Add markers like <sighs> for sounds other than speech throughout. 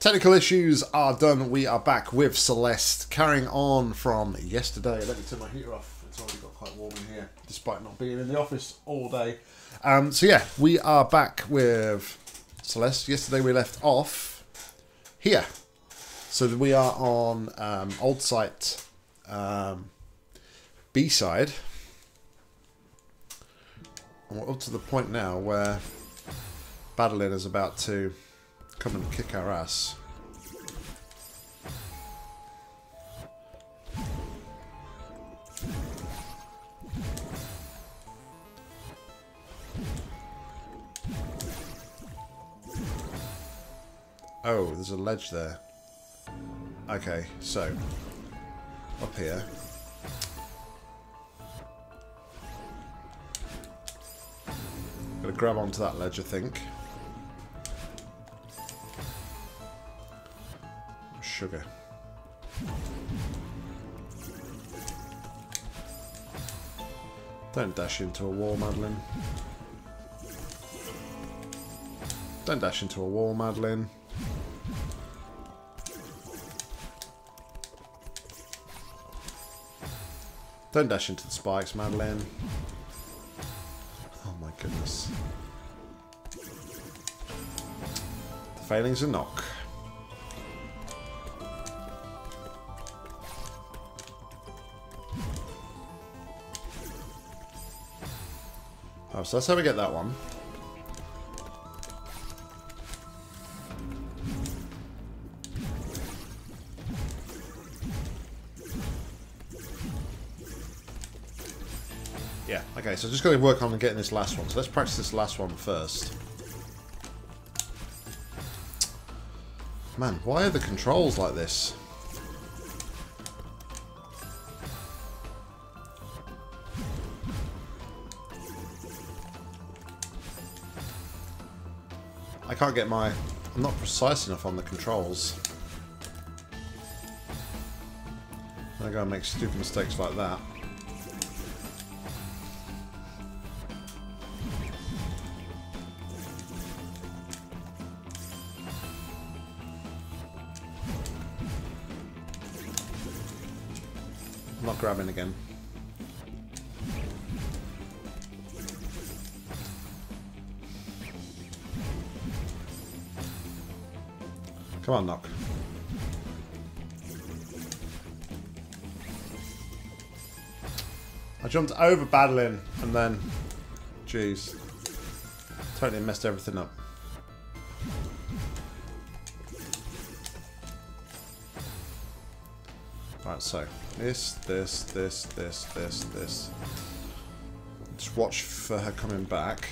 Technical issues are done. We are back with Celeste, carrying on from yesterday. Let me turn my heater off. It's already got quite warm in here, despite not being in the office all day. Um, so yeah, we are back with Celeste. Yesterday we left off here. So we are on um, Old Site um, B side. And we're up to the point now where Badeline is about to come and kick our ass. Oh, there's a ledge there. Okay, so up here. Gonna grab onto that ledge, I think. Sugar. Don't dash into a wall, Madeline. Don't dash into a wall, Madeline. Don't dash into the spikes, Madeline. Oh my goodness. The failing's a knock. Oh, so that's how we get that one. Yeah, okay, so just got to work on getting this last one. So let's practice this last one first. Man, why are the controls like this? Can't get my... I'm not precise enough on the controls. I gotta make stupid mistakes like that. I'm not grabbing again. Come on, Nock. I jumped over Badeline and then, jeez, totally messed everything up. Right, so this, this, this, this, this, this. Just watch for her coming back.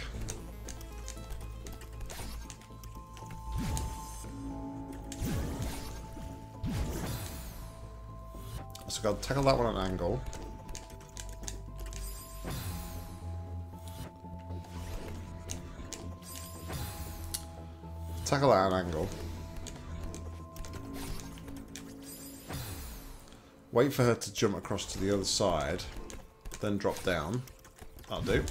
Got tackle that one at an angle. Tackle that at an angle. Wait for her to jump across to the other side, then drop down. That'll do.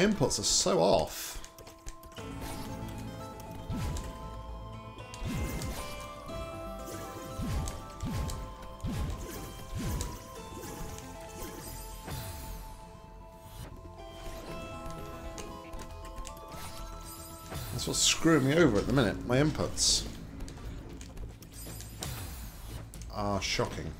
My inputs are so off. That's what's screwing me over at the minute. My inputs are shocking.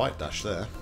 Spike dash there.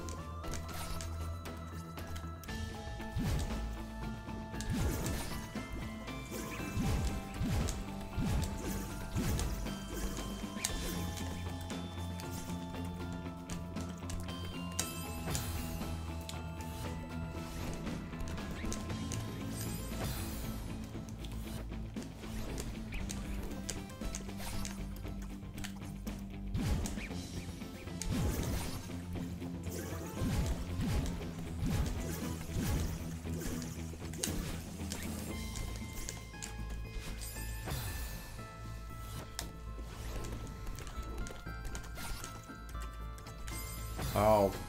Oh.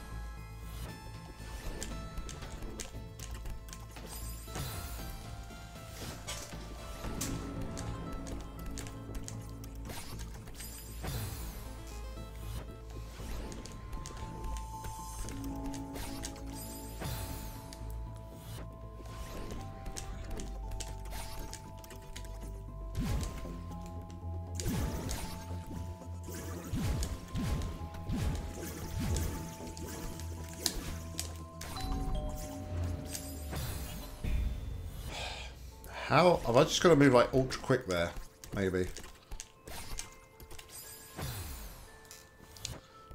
How? Have I just got to move like ultra quick there? Maybe.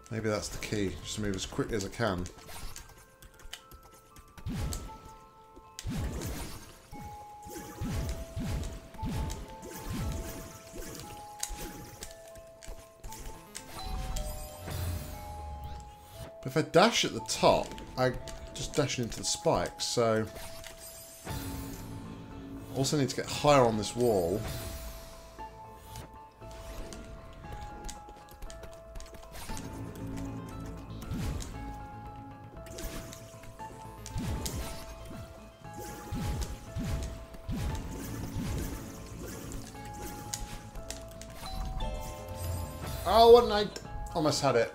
Maybe that's the key. Just move as quickly as I can. If I dash at the top, I just dash into the spikes, so... Also need to get higher on this wall. Oh, what I almost had it.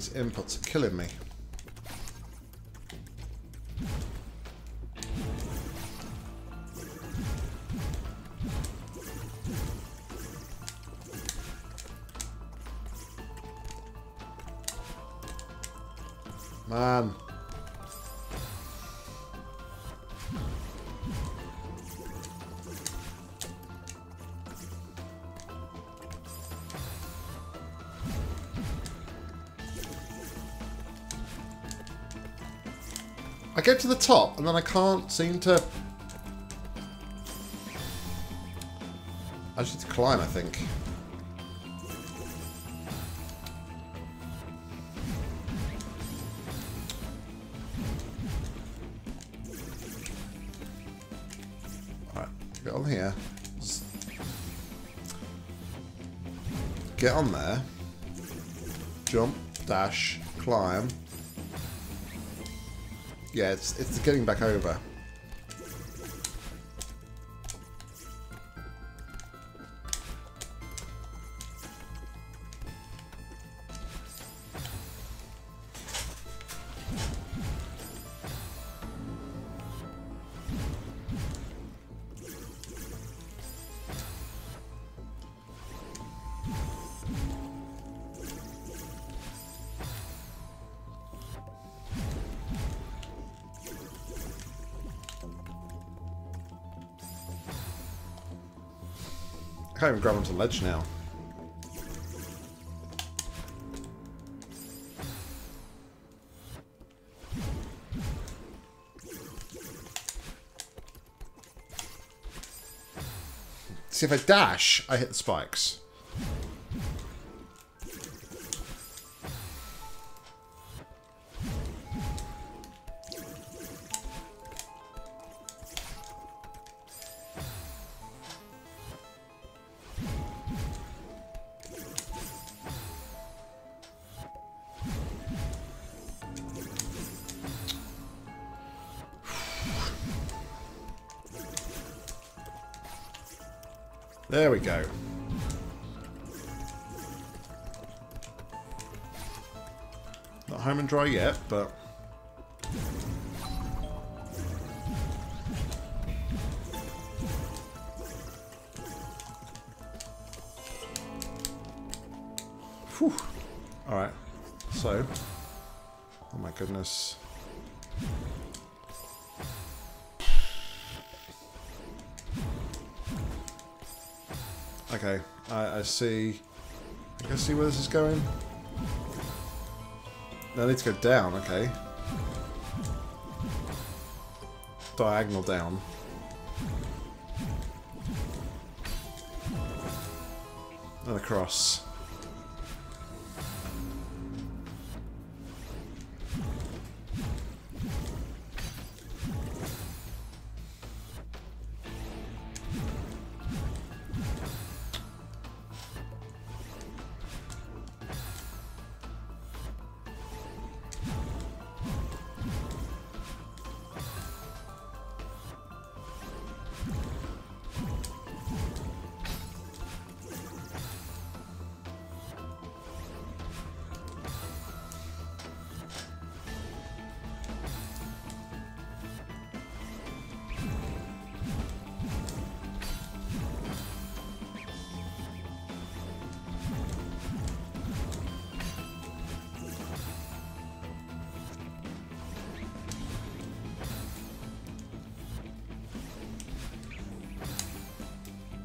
These inputs are killing me. To the top and then I can't seem to... I just need to climb, I think. Get on here. Get on there. Jump, dash, climb. Yeah, it's, it's getting back over. Grab onto the ledge now. See, if I dash, I hit the spikes. Dry yet, but... Whew. Alright. So... Oh my goodness. Okay, I, I see. I can see where this is going. I need to go down, okay. Diagonal down. And across.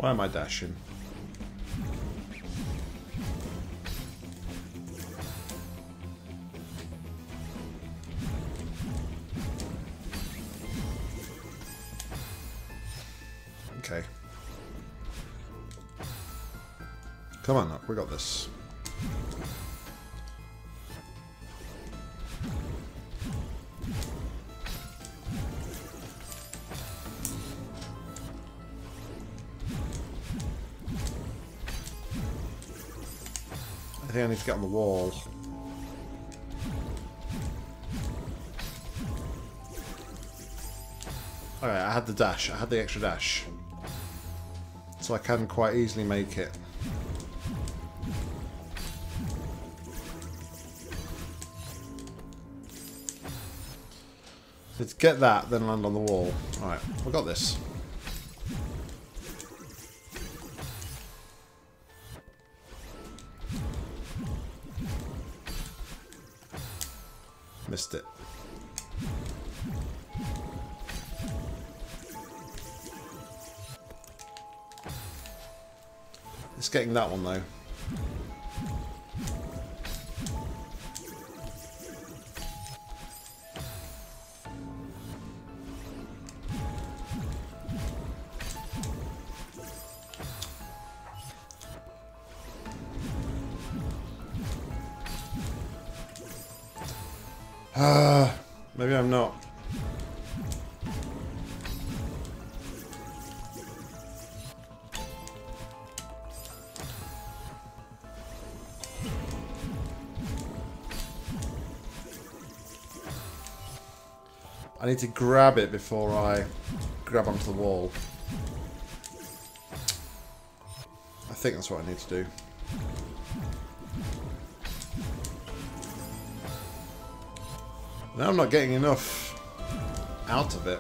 Why am I dashing? Okay. Come on up, we got this. Need to get on the wall. Alright, I had the dash. I had the extra dash. So I can quite easily make it. To get that, then land on the wall. Alright, we got this. That one though. Need to grab it before I grab onto the wall. I think that's what I need to do. Now I'm not getting enough out of it.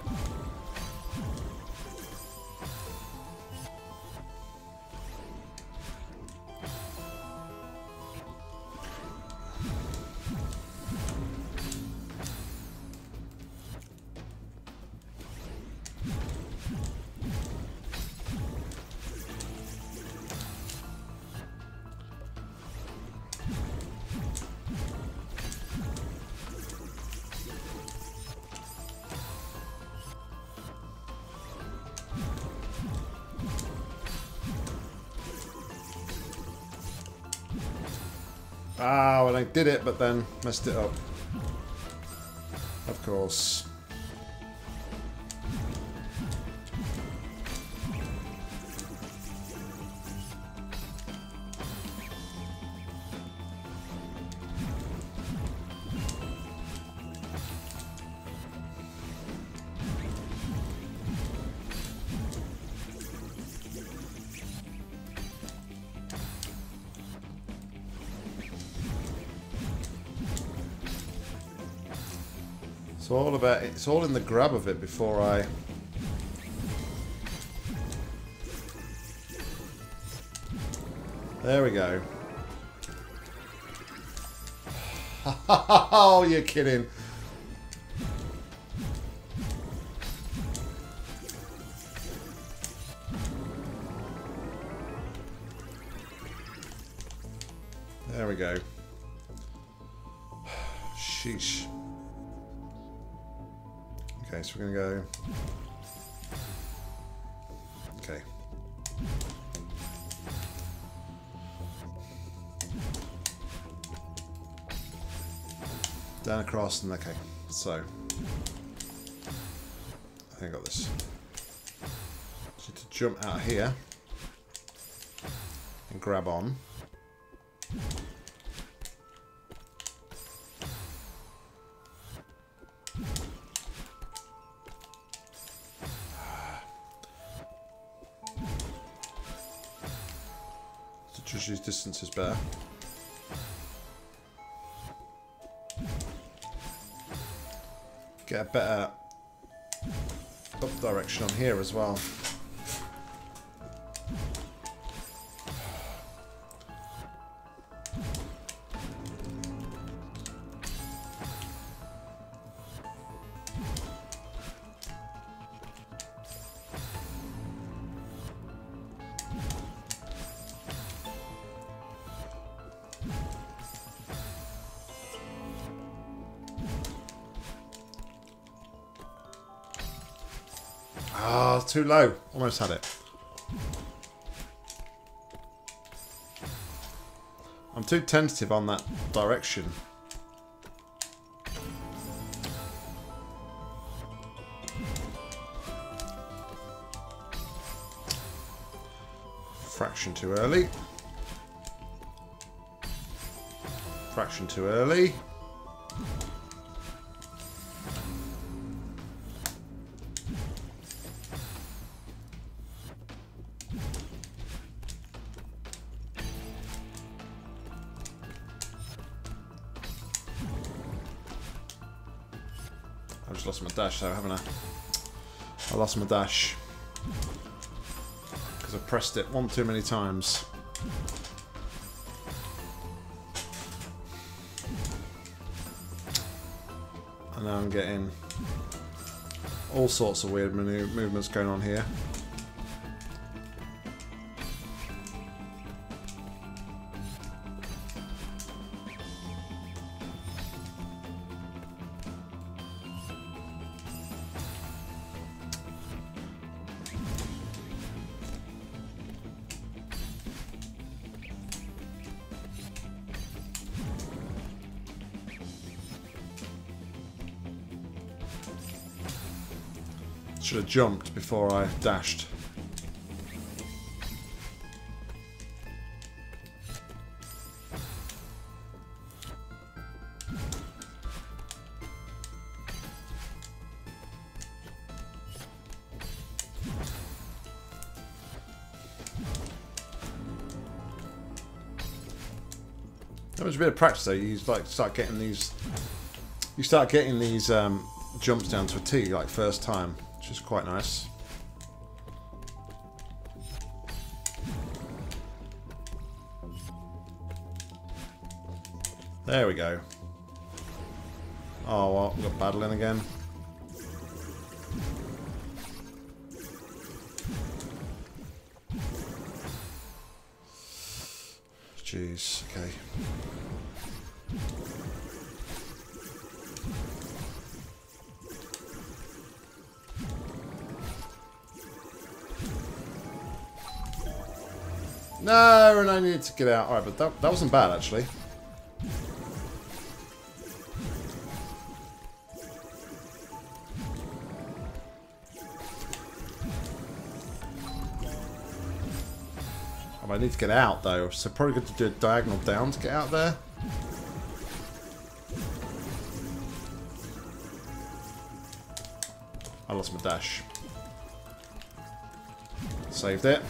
It, but then messed it up. Of course. It's all in the grab of it before I There we go. <laughs> oh, you're kidding. And okay. So I think I got this. So to jump out here and grab on. These distances better. Get a better up direction on here as well. Too low. Almost had it. I'm too tentative on that direction. Fraction too early. Fraction too early. Dash though, haven't I? I lost my dash. Because I pressed it one too many times. And now I'm getting all sorts of weird movements going on here. Jumped before I dashed. That was a bit of practice though. You like start getting these. You start getting these um, jumps down to a T like first time, which is quite nice. There we go. Oh well, we've got Badeline again. Jeez, okay. there and I needed to get out. Alright, but that, that wasn't bad, actually. Oh, I need to get out though, so probably going to do a diagonal down to get out there. I lost my dash. Saved it.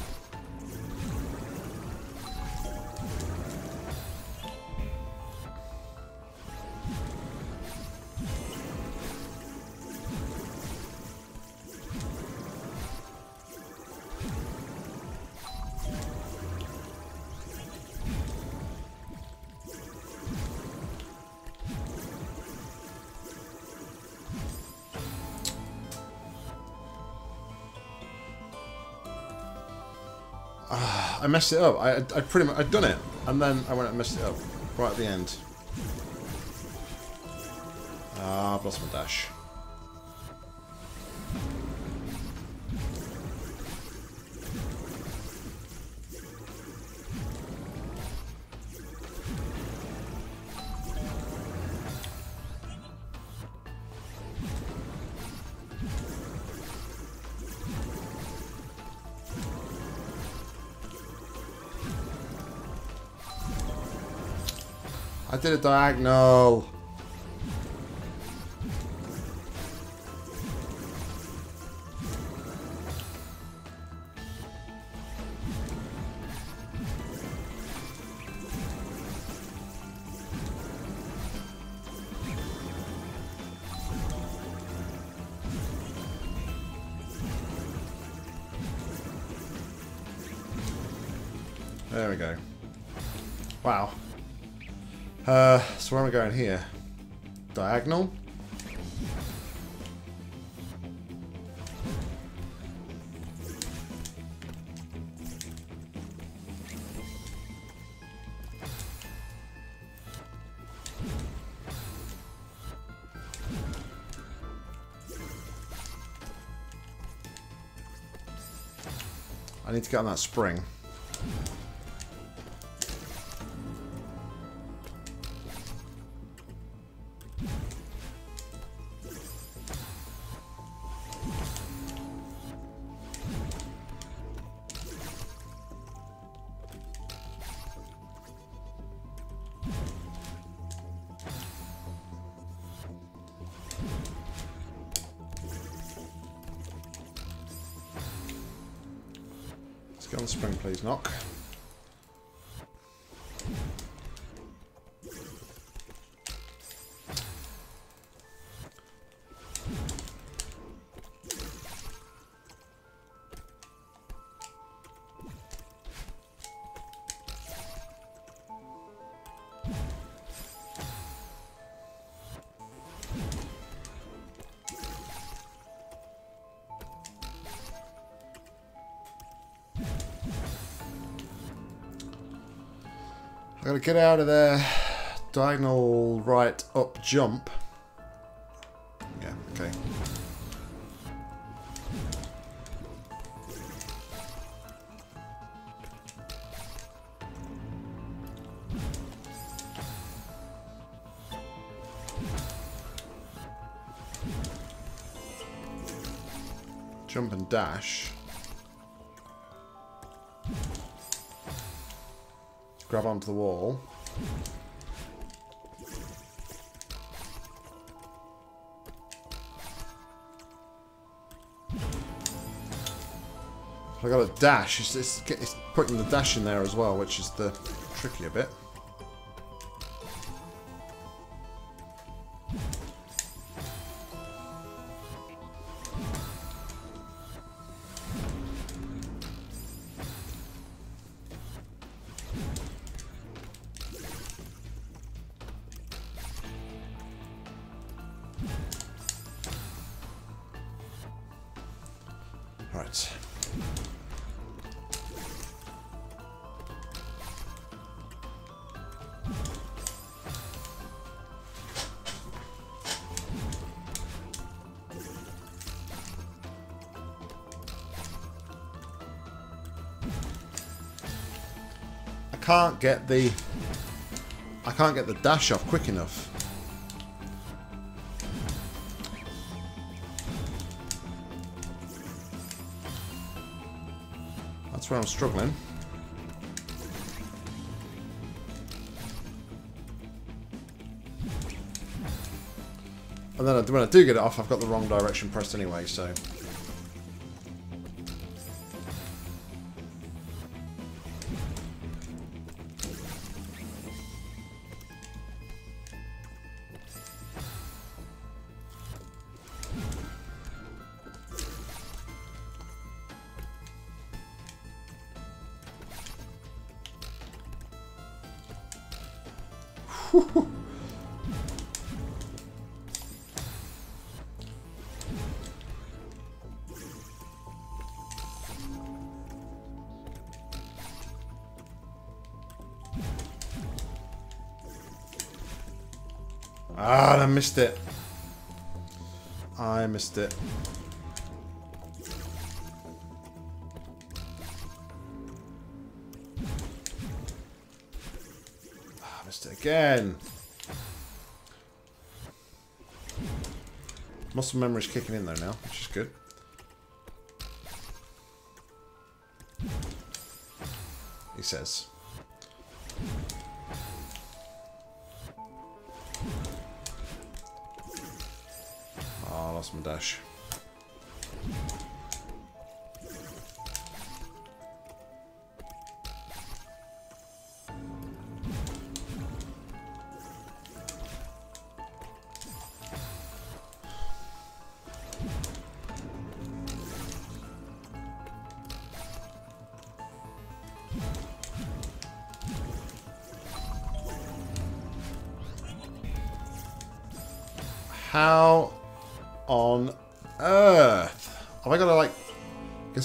Messed it up. I, I pretty much I'd done it, and then I went and messed it up right at the end. Ah, I've lost my dash. I did a diagonal. Going here? Diagonal? I need to get on that spring. I gotta get out of there. Diagonal right up jump. Yeah, okay. Jump and dash. Grab onto the wall. I got a dash. It's, it's, it's putting the dash in there as well, which is the tricky bit. can't get the... I can't get the dash off quick enough. That's where I'm struggling. And then when I do get it off, I've got the wrong direction pressed anyway, so... missed it. I missed it. Ah, I missed it again. Muscle memory's kicking in though now, which is good. He says.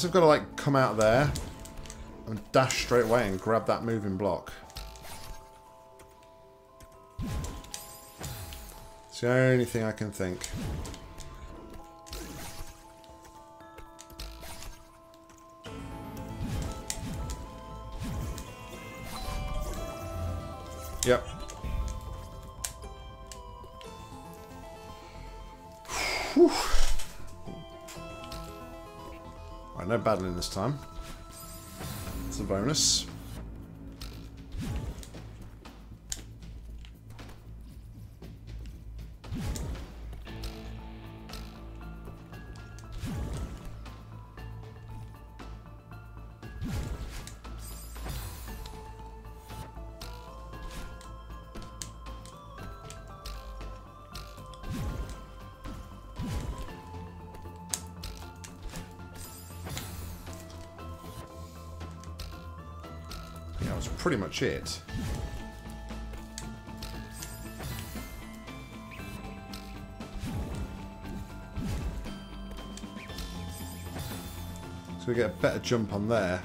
Guess I've got to like come out there and dash straight away and grab that moving block. It's the only thing I can think. Battling this time. It's a bonus. Was pretty much it. So we get a better jump on there.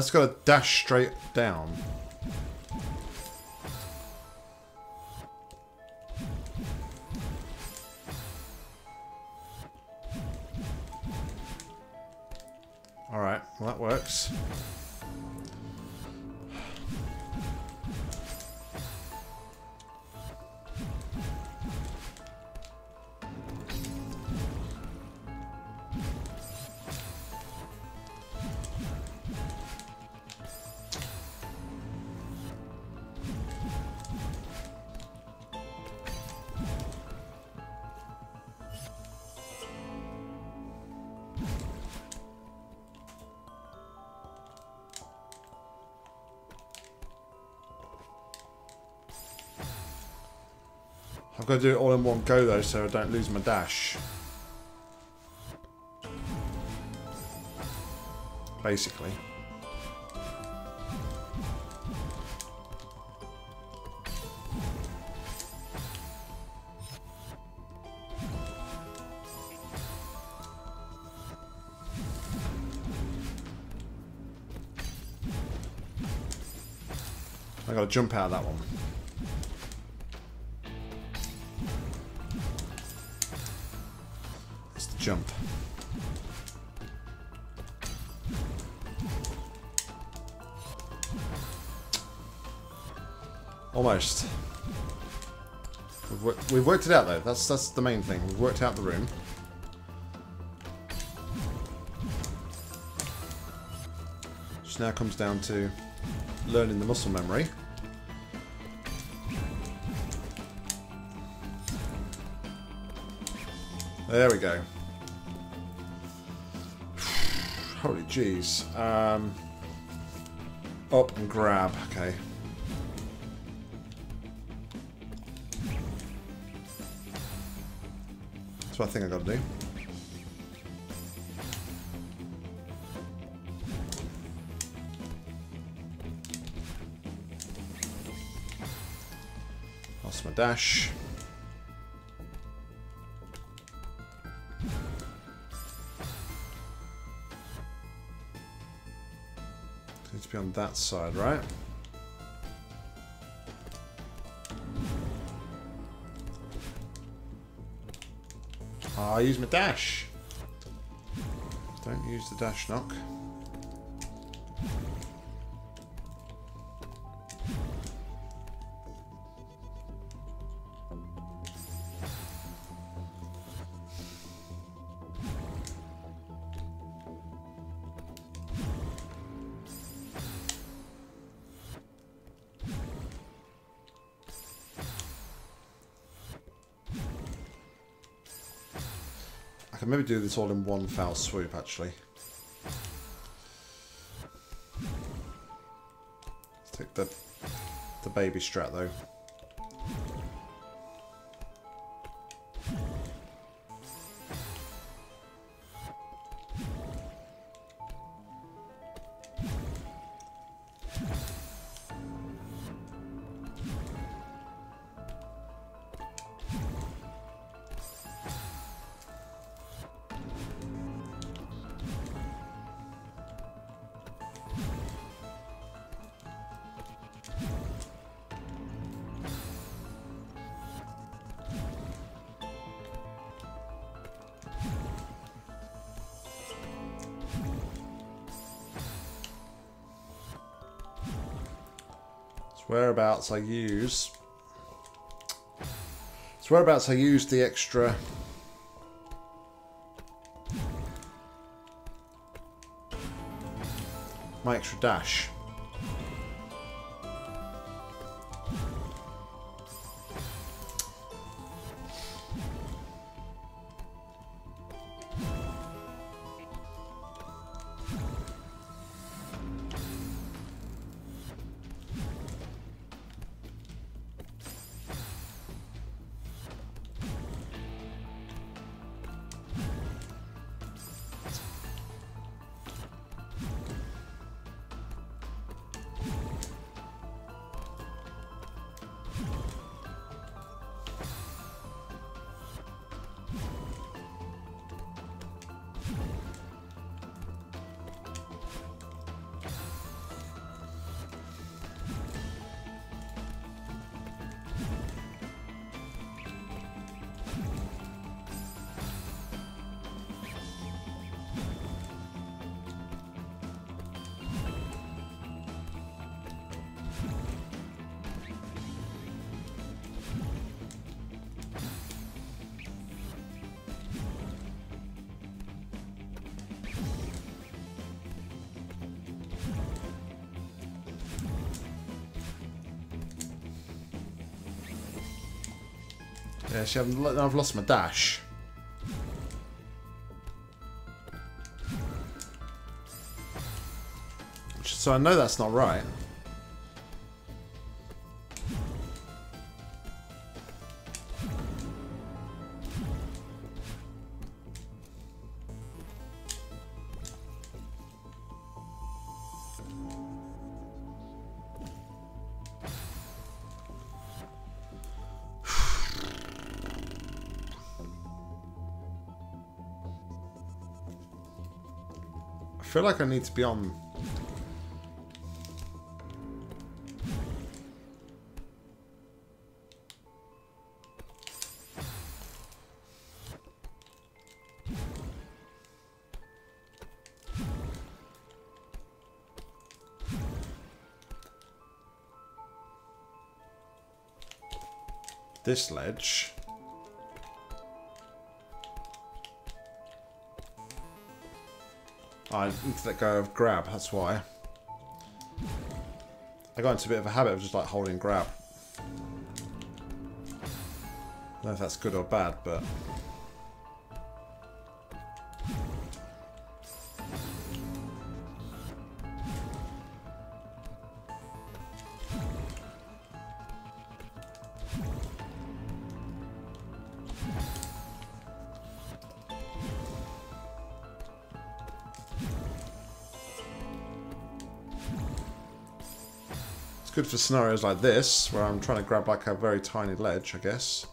That's got to dash straight down. To do it all in one go though, so I don't lose my dash. Basically. I gotta jump out of that one. Jump. Almost. We've, wor we've worked it out though. That's that's the main thing. We've worked out the room. Just now comes down to learning the muscle memory. There we go. Holy jeez. Um, up and grab. Okay. That's what I think I gotta do. Lost my dash. That side, right? Ah, I use my dash. Don't use the dash Nock. Maybe do this all in one foul swoop, actually. Let's take the, the baby strat, though. I use... It's whereabouts I use the extra... My extra dash. Yeah, I've lost my dash. So I know that's not right. Feel like I need to be on... This ledge. I need to let go of grab, that's why. I got into a bit of a habit of just like holding grab. I don't know if that's good or bad, but... for scenarios like this, where I'm trying to grab like a very tiny ledge, I guess.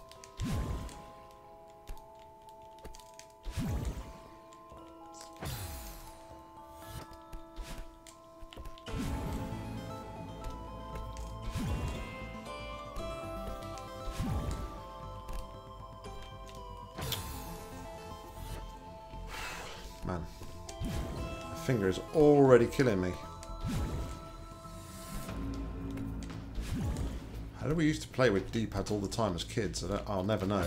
Man. My finger is already killing me. Play with D-pads all the time as kids? I will never know.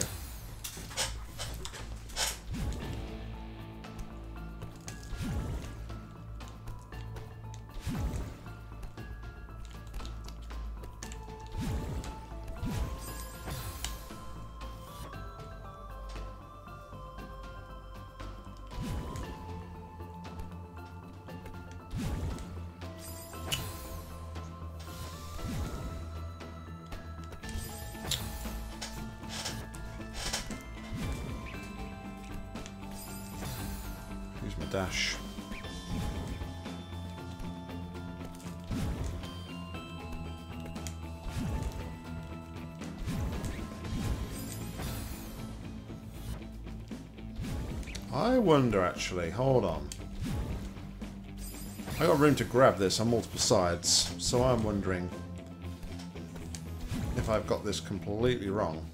Actually, hold on. I got room to grab this on multiple sides, so I'm wondering if I've got this completely wrong.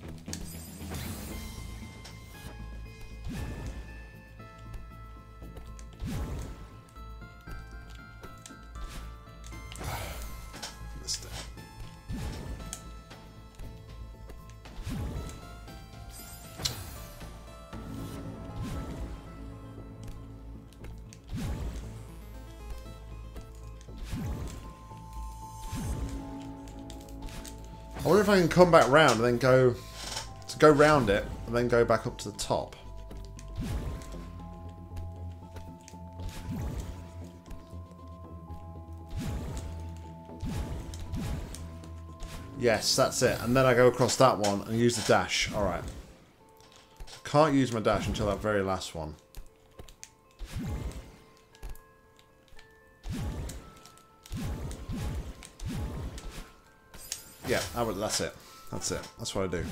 Come back round and then go to go round it and then go back up to the top. Yes, that's it. And then I go across that one and use the dash. Alright. Can't use my dash until that very last one. Yeah, that's it. That's it. That's what I do.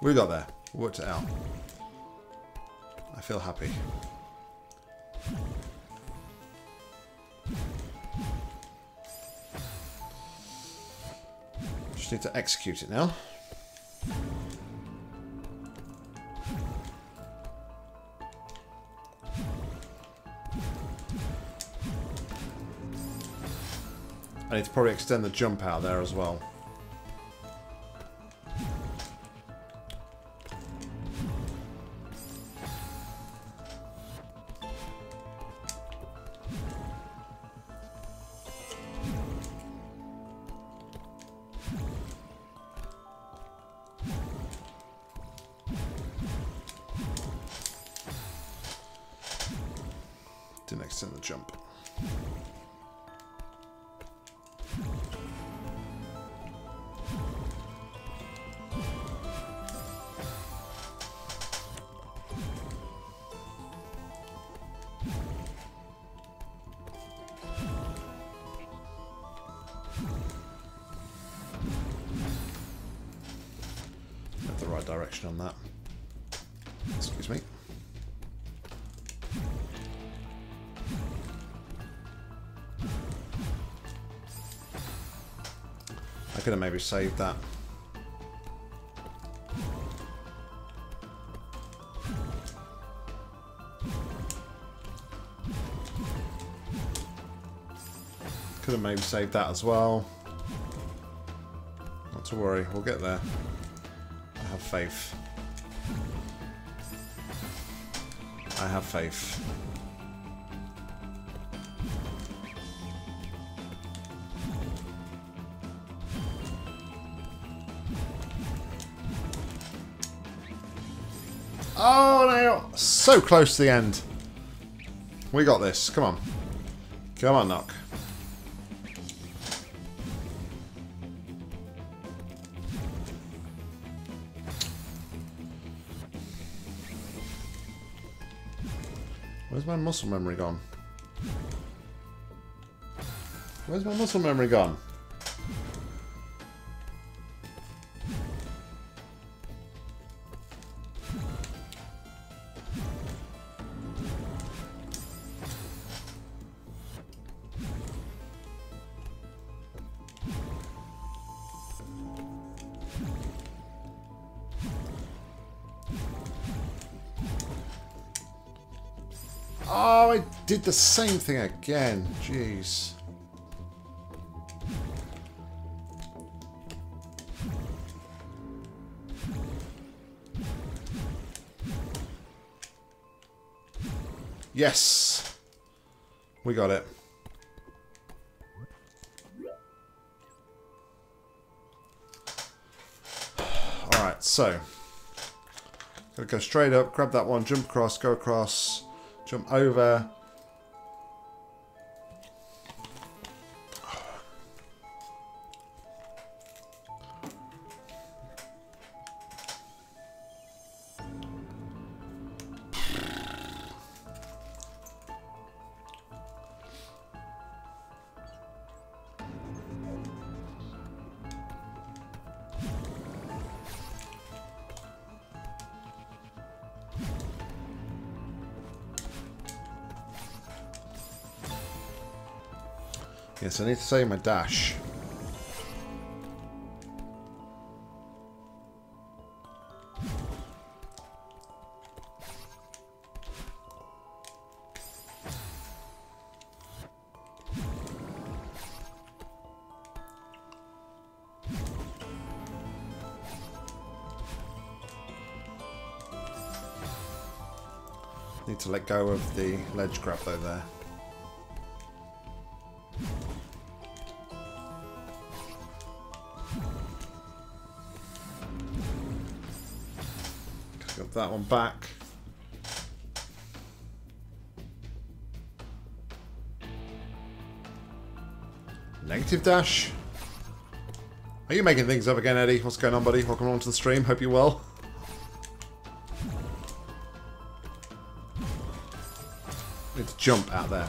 We got there. Worked it out. I feel happy. Just need to execute it now. I need to probably extend the jump out there as well. Maybe saved that. Could have maybe saved that as well. Not to worry, we'll get there. I have faith. I have faith. Oh no! So close to the end. We got this. Come on. Come on, Nock. Where's my muscle memory gone? Where's my muscle memory gone? The same thing again. Jeez. Yes. We got it. Alright, so. Gotta go straight up, grab that one, jump across, go across, jump over. I need to save my dash. Need to let go of the ledge grab though there. One back. Negative dash. Are you making things up again, Eddie? What's going on, buddy? Welcome on to the stream. Hope you're well. Let's jump out there.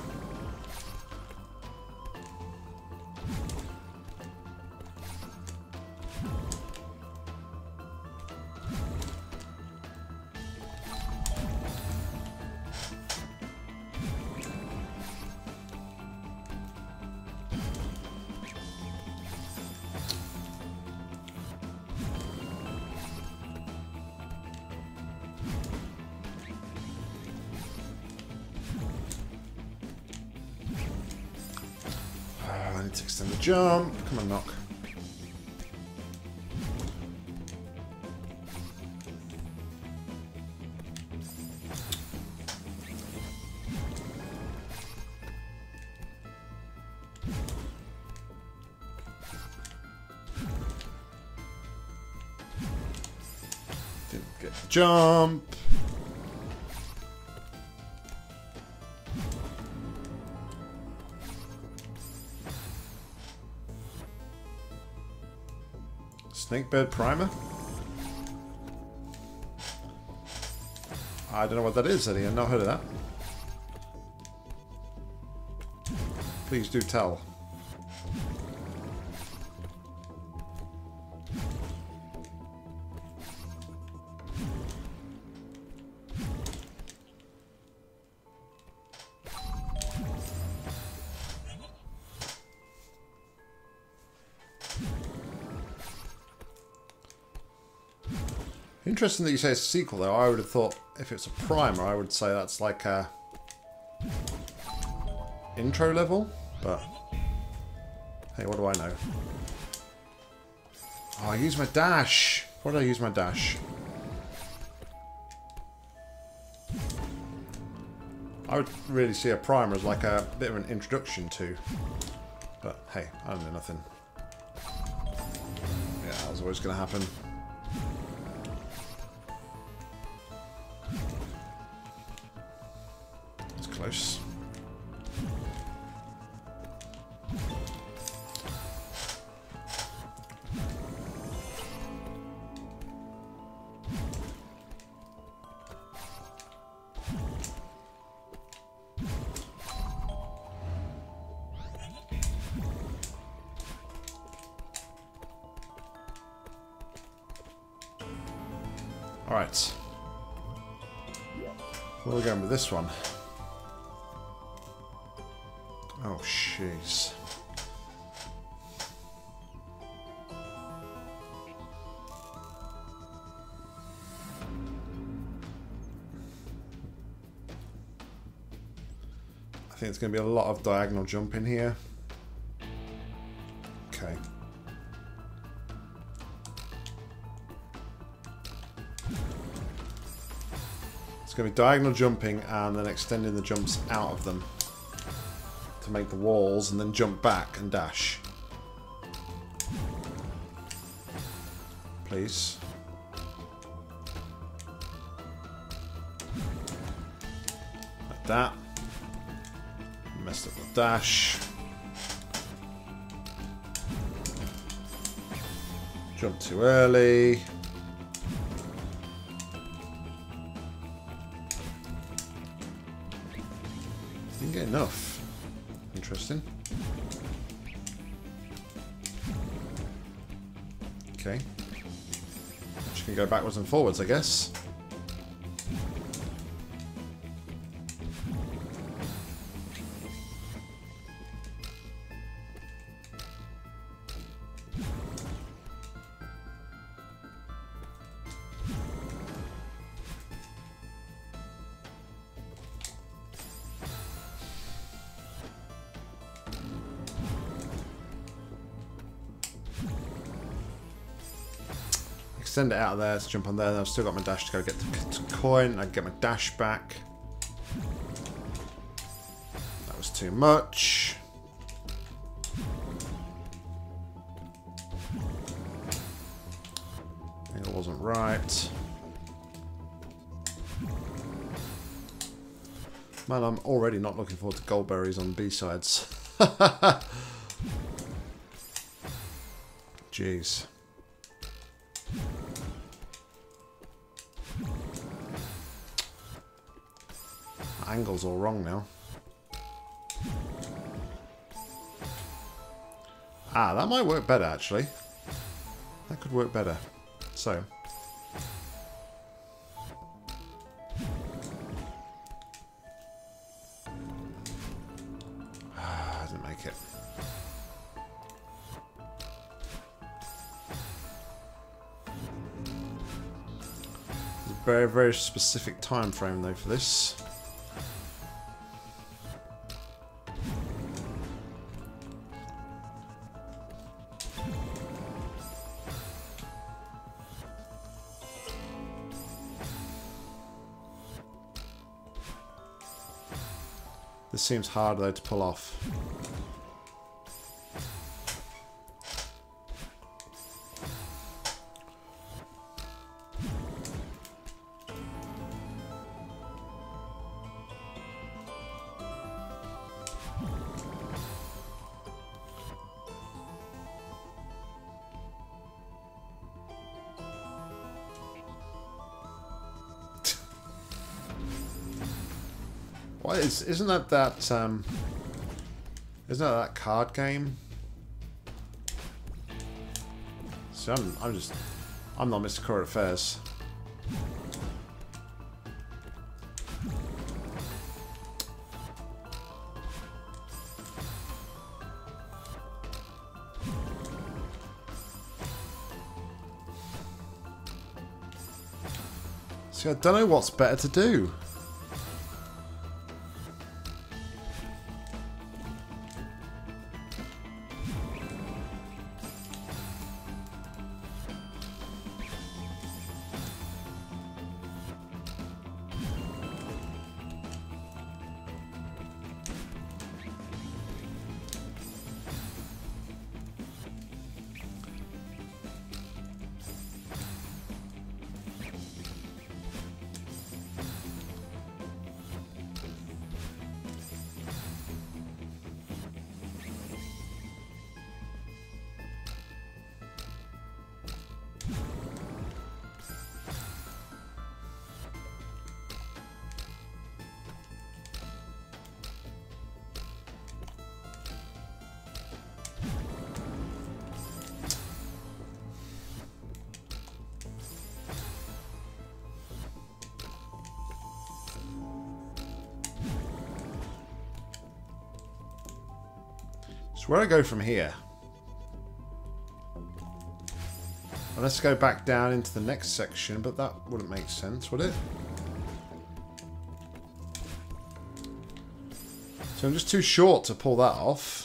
Jump. Snakebird Primer? I don't know what that is, Eddie. I've not heard of that. Please do tell. Interesting that you say it's a sequel, though. I would have thought if it's a primer, I would say that's like a intro level, but hey, what do I know? Oh, I use my dash. What did I use my dash? I would really see a primer as like a bit of an introduction to. But hey, I don't know nothing. Yeah, that was always going to happen. Jeez. I think it's going to be a lot of diagonal jumping here. Okay. It's going to be diagonal jumping and then extending the jumps out of them to make the walls and then jump back and dash. Please. Like that. Messed up the dash. Jump too early. Go backwards and forwards, I guess. Extend it out of there to jump on there. I've still got my dash to go get the coin. I get my dash back. That was too much. It wasn't right. Man, I'm already not looking forward to goldberries on B-sides. <laughs> Jeez. Angle's all wrong now. Ah, that might work better, actually. That could work better. So. Ah, didn't make it. There's a very, very specific time frame, though, for this. Seems hard though to pull off. Isn't that that? Um, isn't that that card game? So I'm, I'm just, I'm not Mr. Current Affairs. See, I don't know what's better to do. Where I go from here? Well, let's go back down into the next section, but that wouldn't make sense, would it? So I'm just too short to pull that off.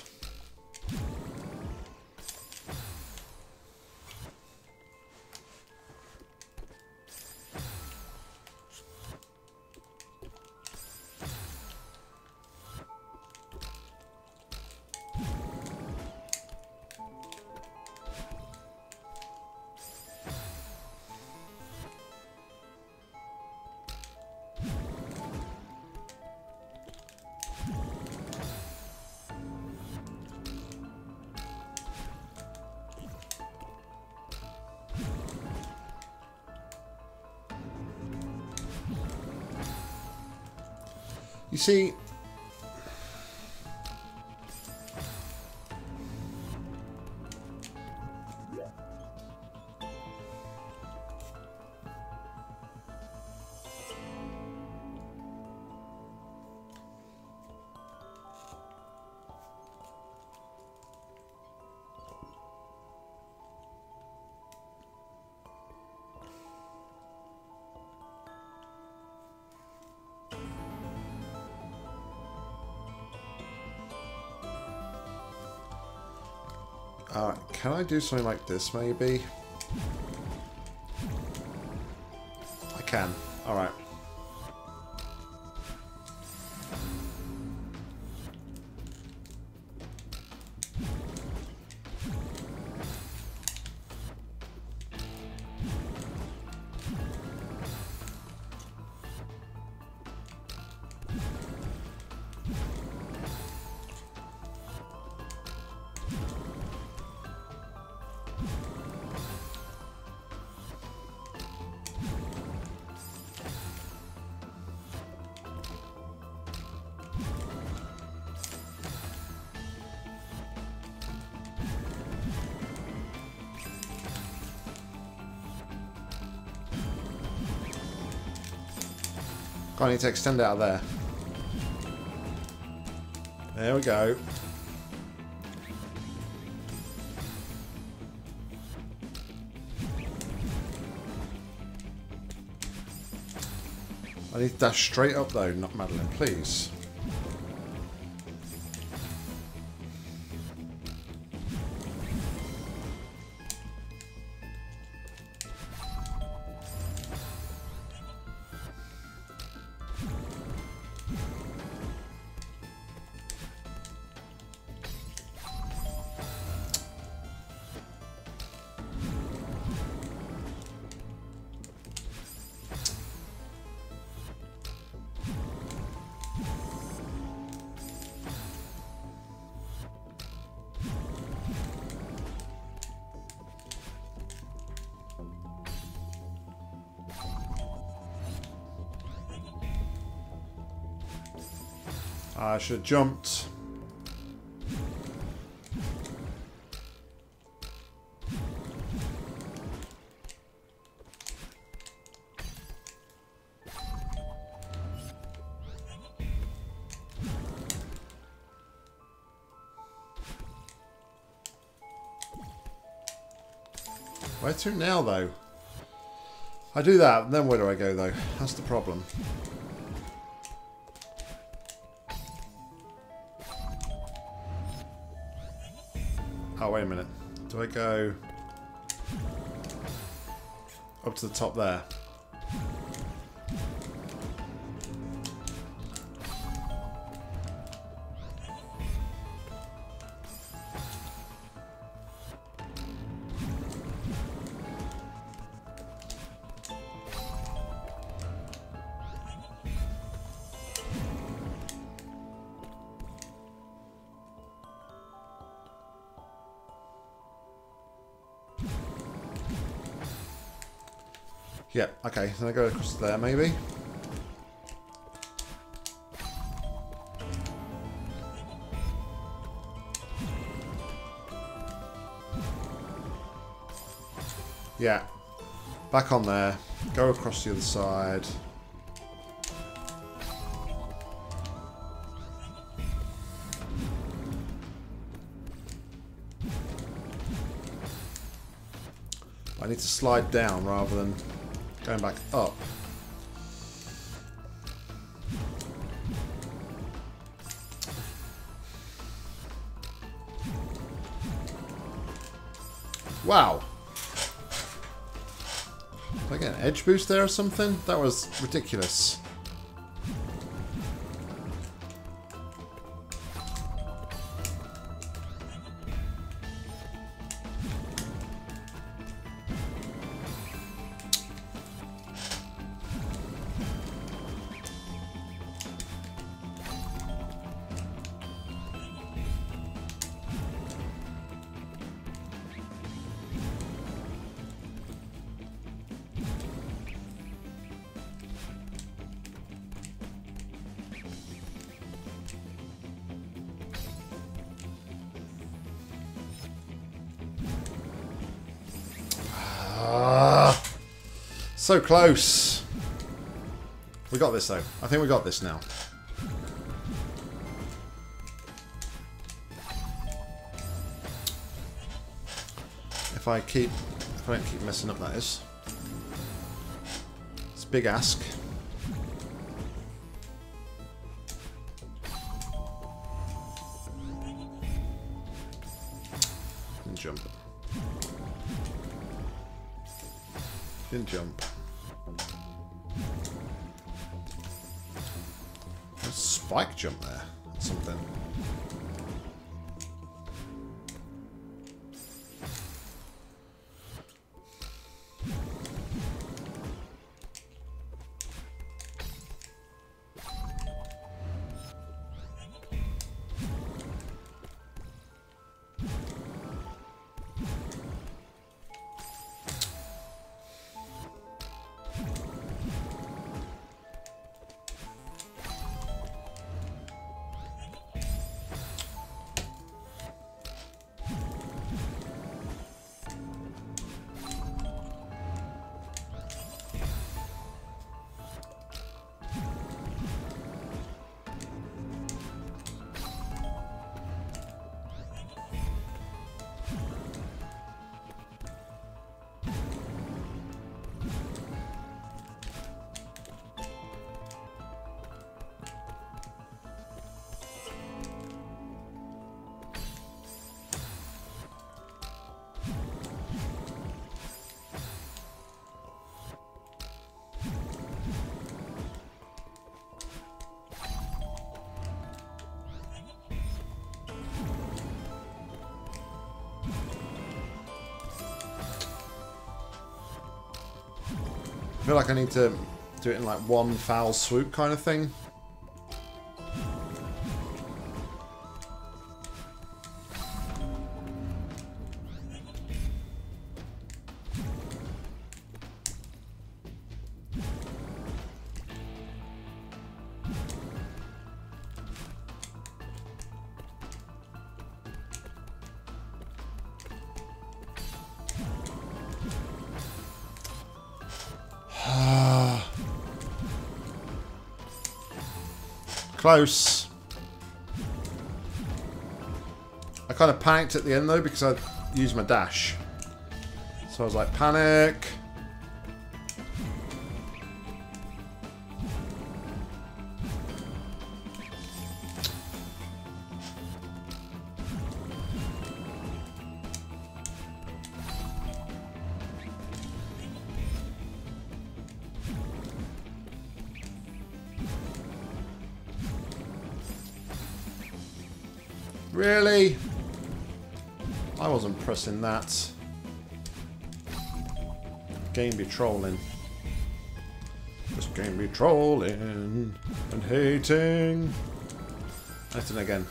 You see, can I do something like this, maybe? I need to extend out of there. There we go. I need to dash straight up though, not Madeline, please. Should have jumped. Where to now, though? I do that, then where do I go though? That's the problem. Wait a minute. Do I go up to the top there? Okay, then I go across there maybe. Yeah. Back on there. Go across the other side. I need to slide down rather than going back up. Wow. Did I get an edge boost there or something? That was ridiculous. So close. We got this though. I think we got this now. If I keep, if I don't keep messing up, that is. It's big ask. Didn't jump. Didn't jump. Jump feel like I need to do it in like one foul swoop kind of thing. Close. I kind of panicked at the end though because I used my dash. So I was like, panic. Wasn't pressing that. Game be trolling. This game be trolling and hating. Listen again.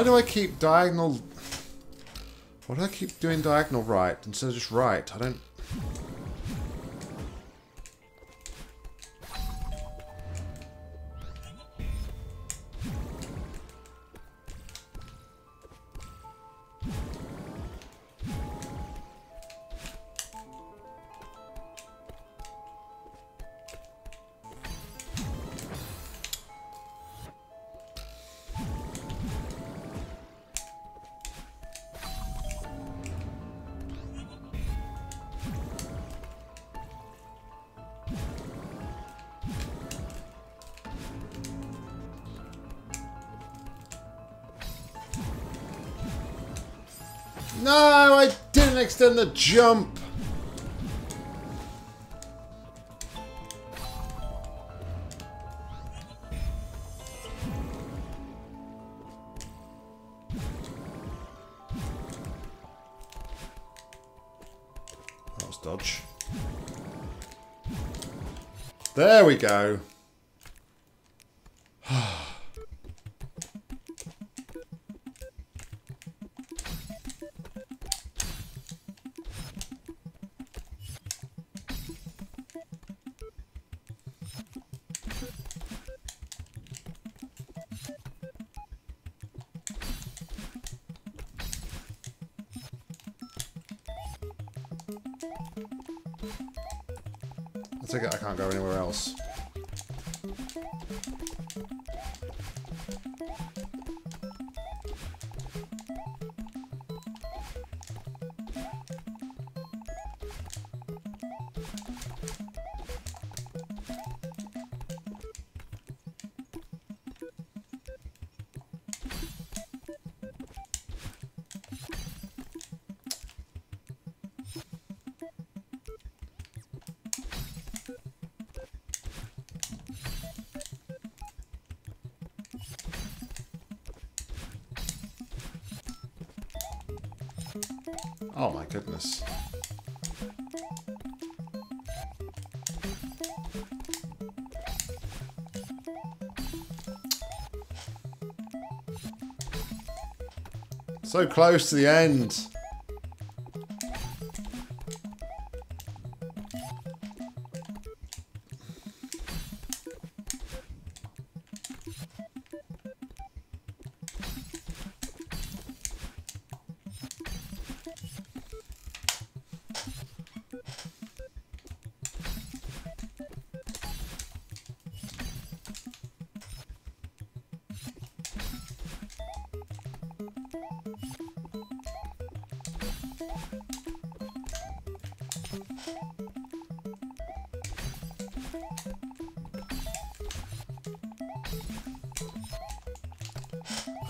Why do I keep diagonal... Why do I keep doing diagonal right instead of just right? I don't... jump. That was dodge. There we go. Goodness. So close to the end.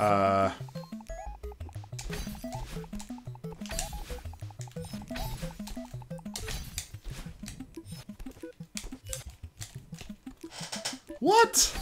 Uh... What?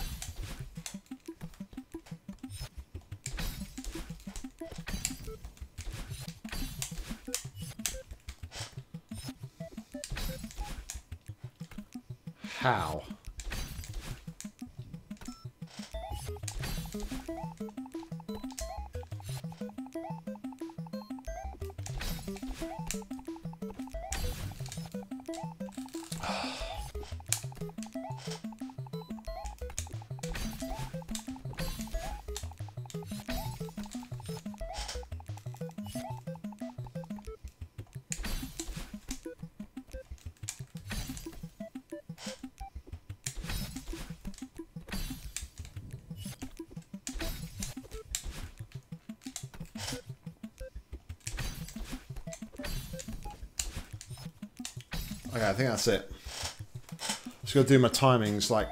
I think that's it. Just gotta do my timings like.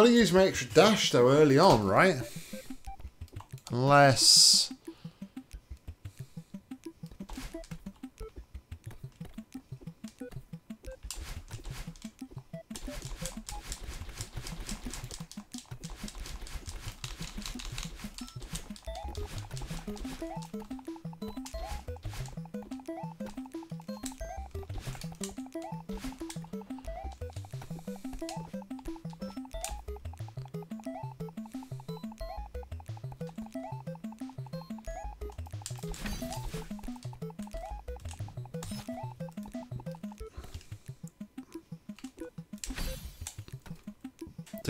Got to use my extra dash though early on, right? Unless...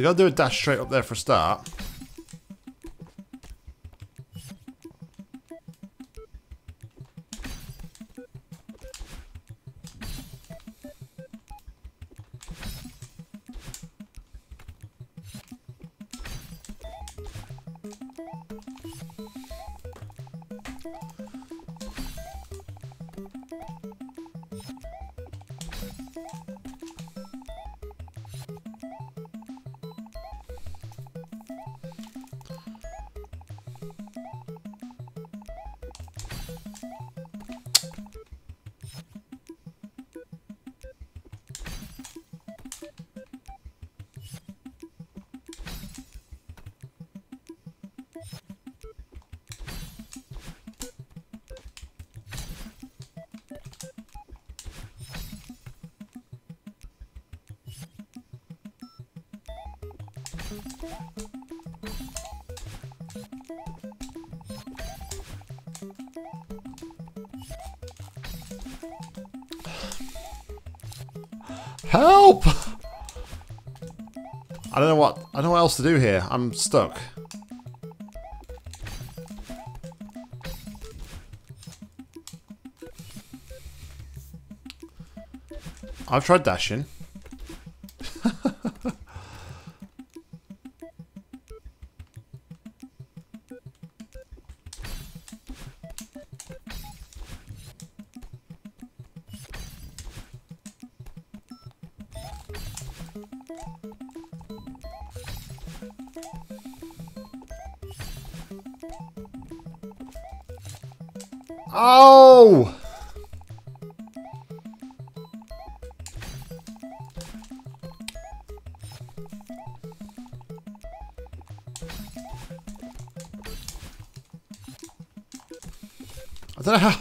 So gotta do a dash straight up there for a start. Help! I don't know what I don't know what else to do here. I'm stuck. I've tried dashing.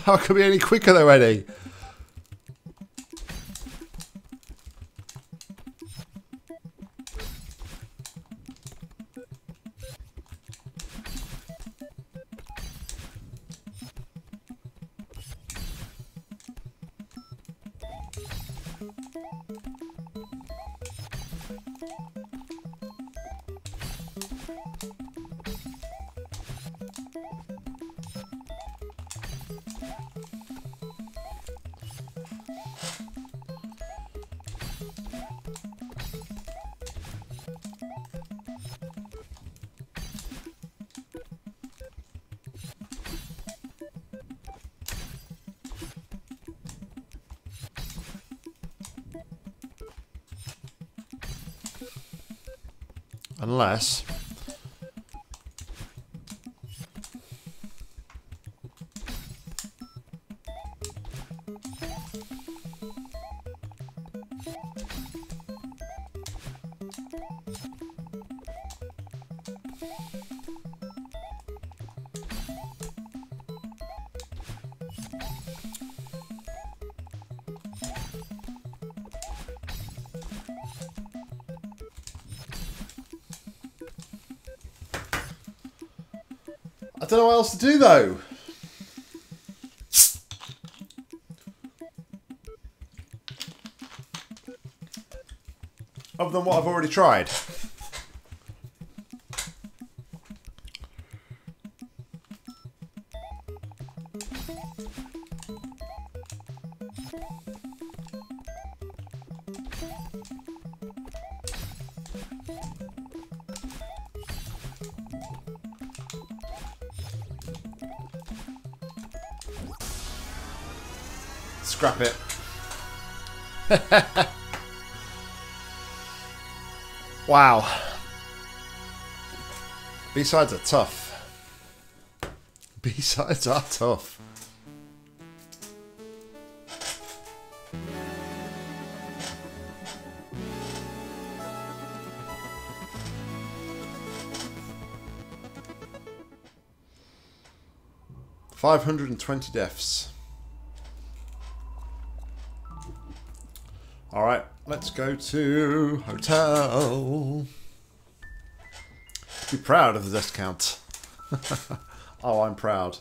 How, could be any quicker Eddie. To do though. Other than what I've already tried. <laughs> wow. B-sides are tough. <laughs> B-sides are tough. Five hundred and twenty deaths. Let's go to hotel. Be proud of the death count. <laughs> oh, I'm proud.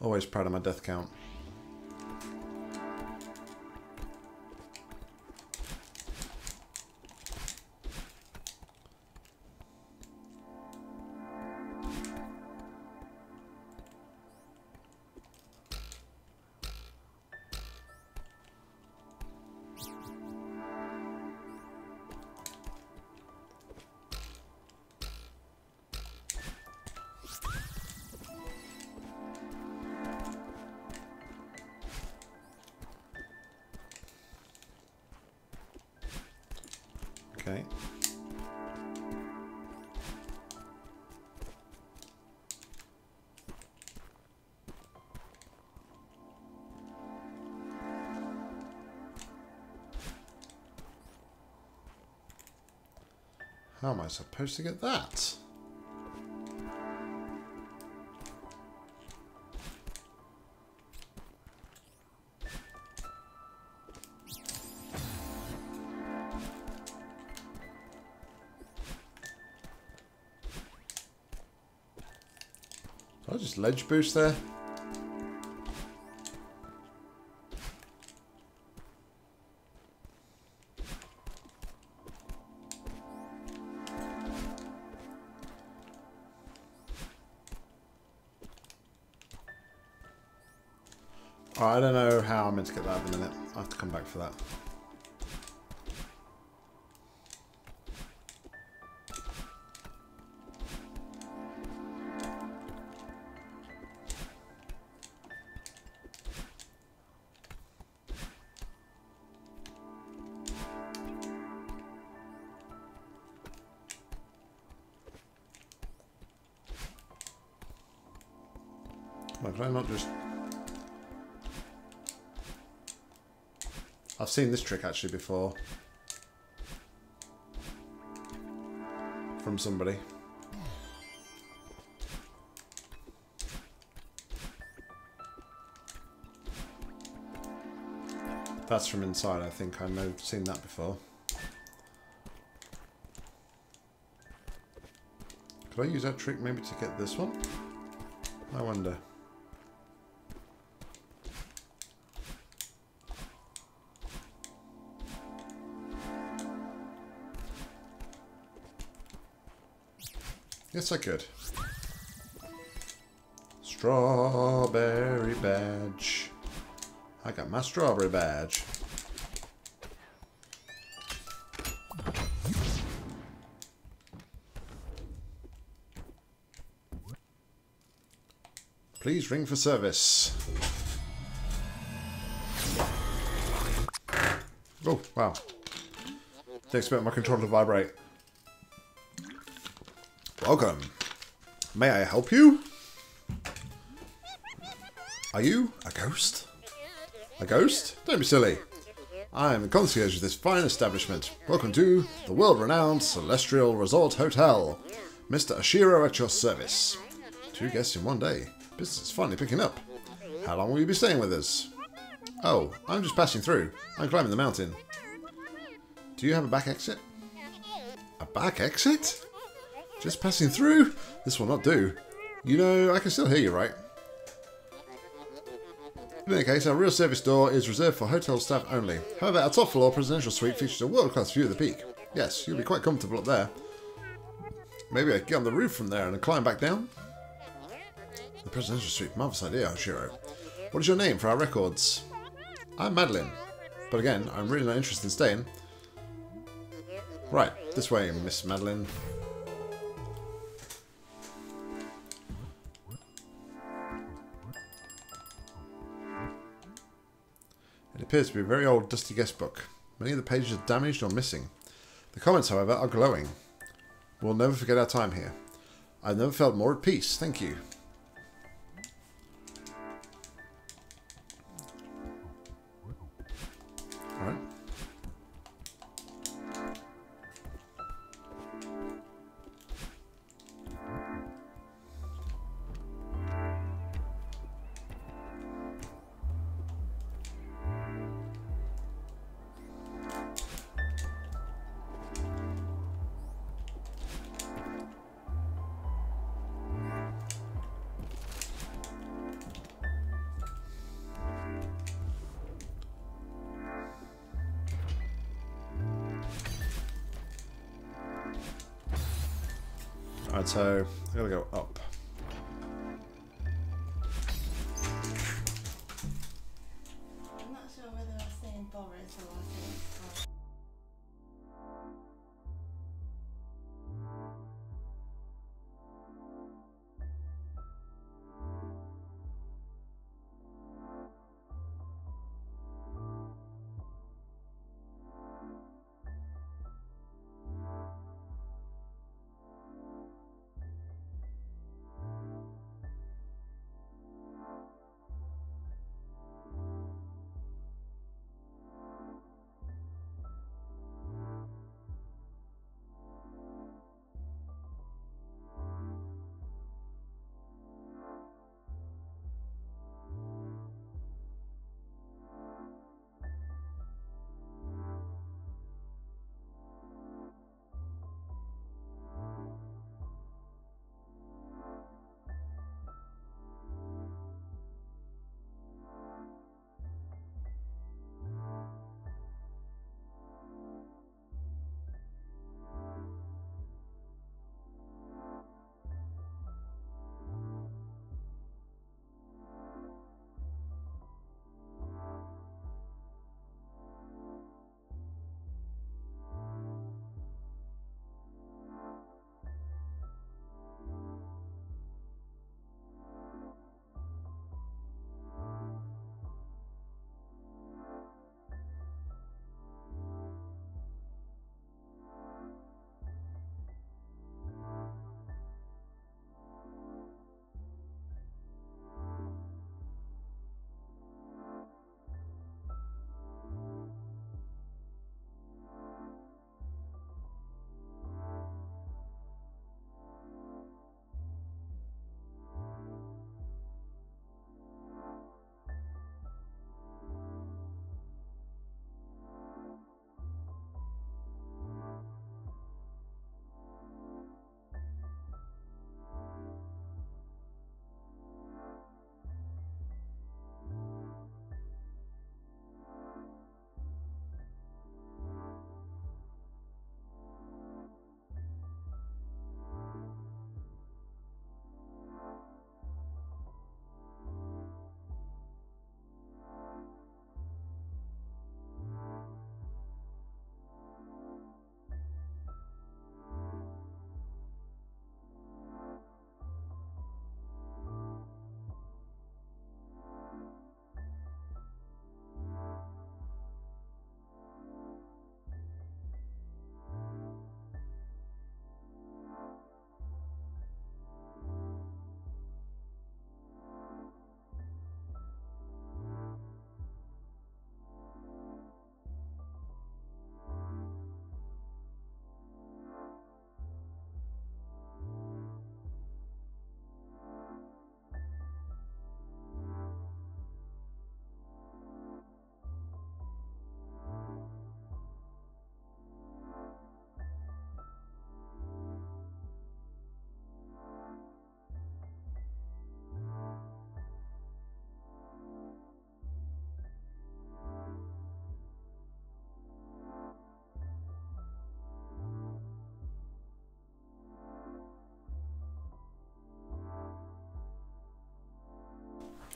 Always proud of my death count. Supposed to get that? I just ledge boost there? To get that in a minute. I have to come back for that. I've seen this trick actually before. From somebody. That's from inside, I think. I know I've seen that before. Could I use that trick maybe to get this one? I wonder. Yes, I could. Strawberry badge. I got my strawberry badge. Please ring for service. Oh, wow. Didn't expect my controller to vibrate. Welcome. May I help you? Are you a ghost? A ghost? Don't be silly. I am the concierge of this fine establishment. Welcome to the world-renowned Celestial Resort Hotel. Mr. Oshiro at your service. Two guests in one day. Business is finally picking up. How long will you be staying with us? Oh, I'm just passing through. I'm climbing the mountain. Do you have a back exit? A back exit? Just passing through? This will not do. You know, I can still hear you, right? In any case, our real service door is reserved for hotel staff only. However, our top floor presidential suite features a world-class view of the peak. Yes, you'll be quite comfortable up there. Maybe I get on the roof from there and climb back down? The presidential suite, marvellous idea, Oshiro. What is your name for our records? I'm Madeline. But again, I'm really not interested in staying. Right, this way, Miss Madeline. Appears to be a very old, dusty guestbook. Many of the pages are damaged or missing. The comments, however, are glowing. We'll never forget our time here. I've never felt more at peace, thank you.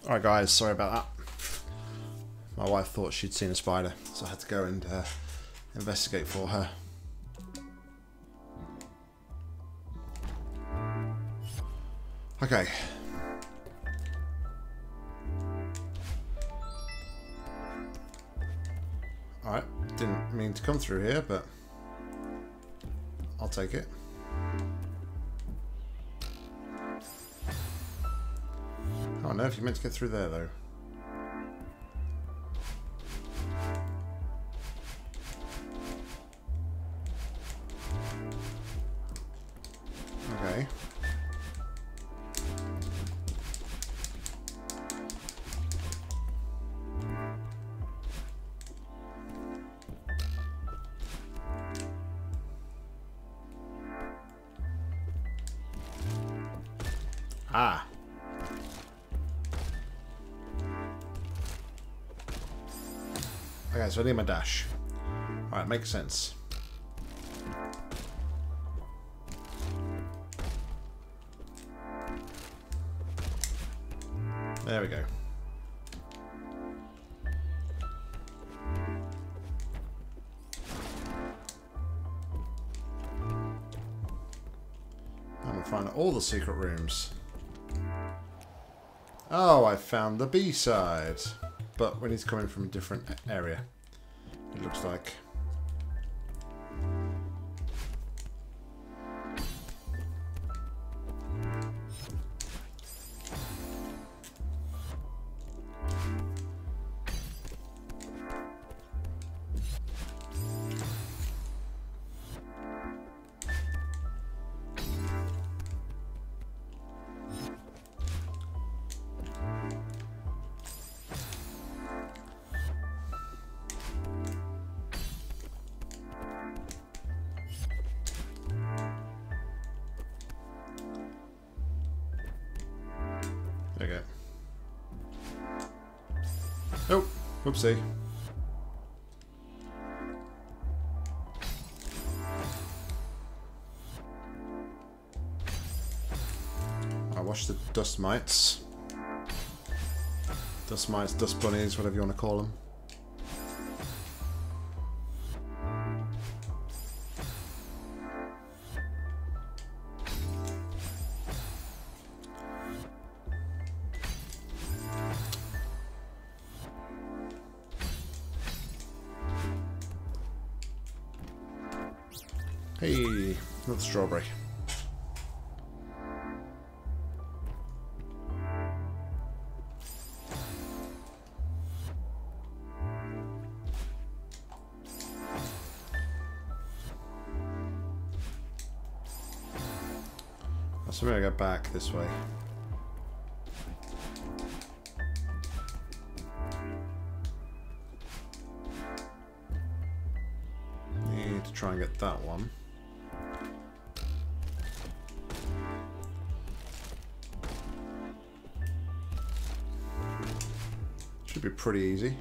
Alright, guys, sorry about that. My wife thought she'd seen a spider, so I had to go and uh, investigate for her. Okay. Alright, didn't mean to come through here, but I'll take it. Oh no, if you meant to get through there though. I need my dash. Alright, makes sense. There we go. I'm gonna find all the secret rooms. Oh, I found the B-side. But we need to come in from a different area. Looks like. Dust mites. Dust mites, dust bunnies, whatever you want to call them. This way. Need to try and get that one. Should be pretty easy.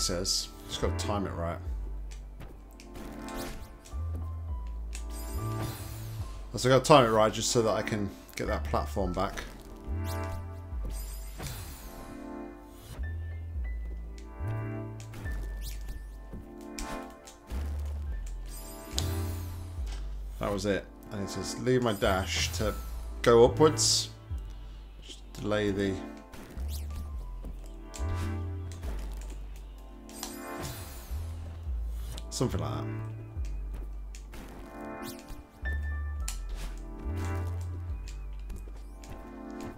Says. Just got to time it right. So I got to time it right just so that I can get that platform back. That was it. And it says leave my dash to go upwards. Just delay the Something like that.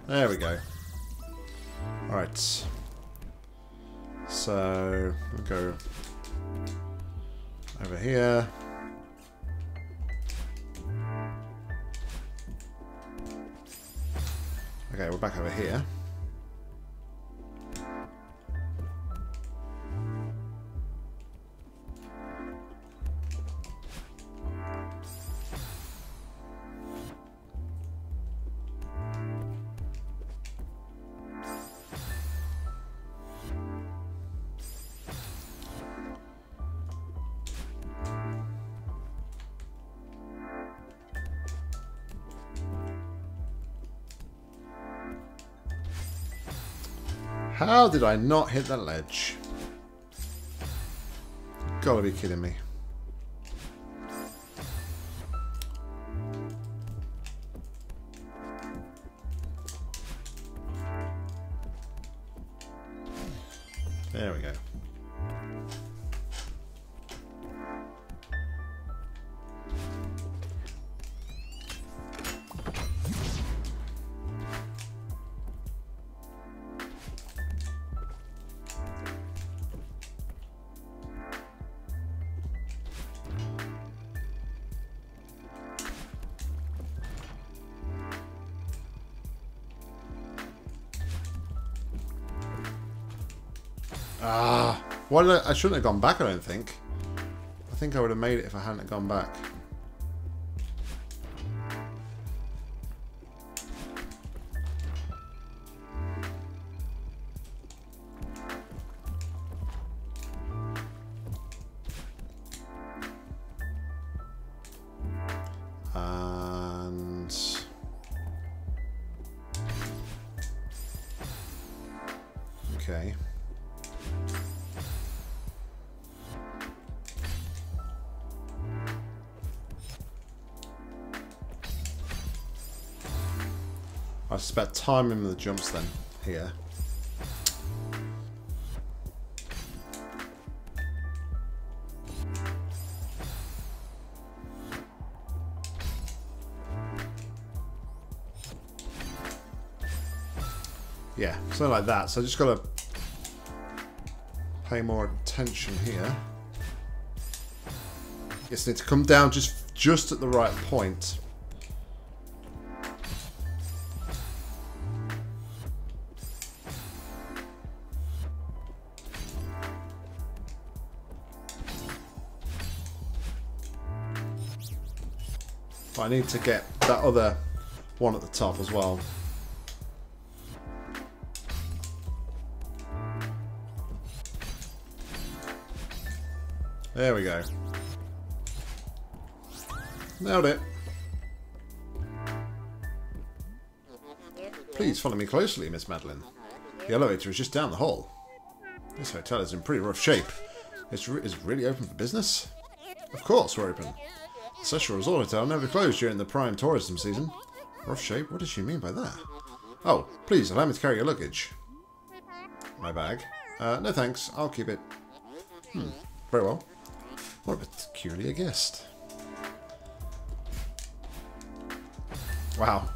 There we go. Alright. So, we'll go over here. Okay, we're back over here. How did I not hit that ledge? Gotta be kidding me. I shouldn't have gone back, I don't think. I think I would have made it if I hadn't gone back. Suspect timing the jumps then here. Yeah, something like that. So I just got to pay more attention here. Just need to come down just just at the right point. Need to get that other one at the top as well. There we go. Nailed it. Please follow me closely, Miss Madeline. The elevator is just down the hall. This hotel is in pretty rough shape. It's re is really open for business? Of course we're open. Resort Hotel never closed during the prime tourism season. Rough shape? What does she mean by that? Oh, please allow me to carry your luggage. My bag? Uh, no thanks, I'll keep it. Hmm, very well. What a peculiar guest. Wow.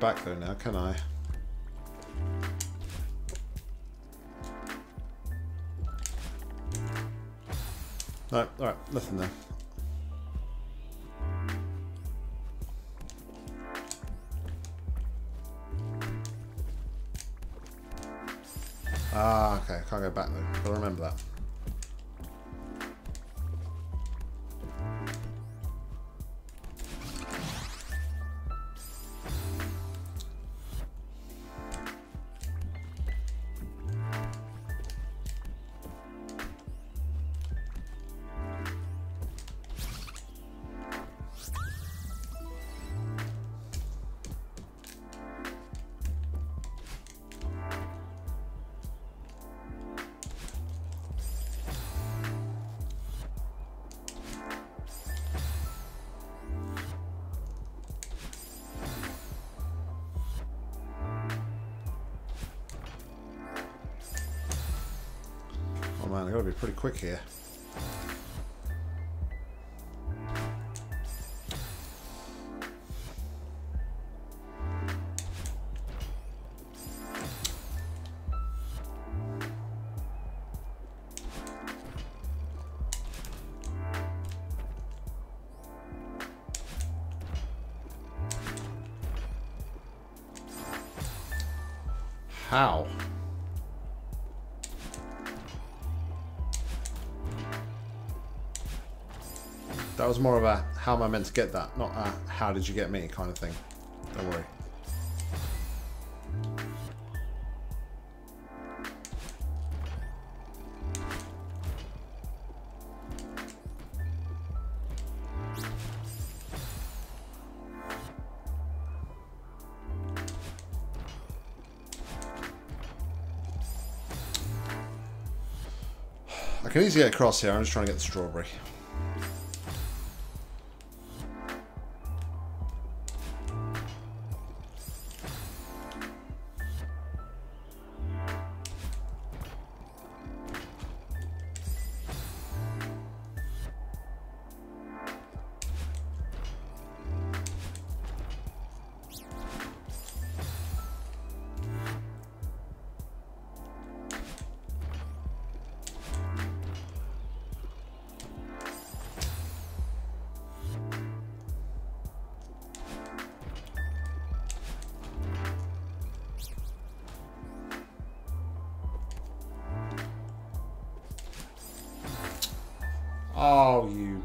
Back though now, can I? No, alright, nothing there. Quick here. More of a how am I meant to get that, not a how did you get me kind of thing. Don't worry. I can easily get across here, I'm just trying to get the strawberry. Oh, you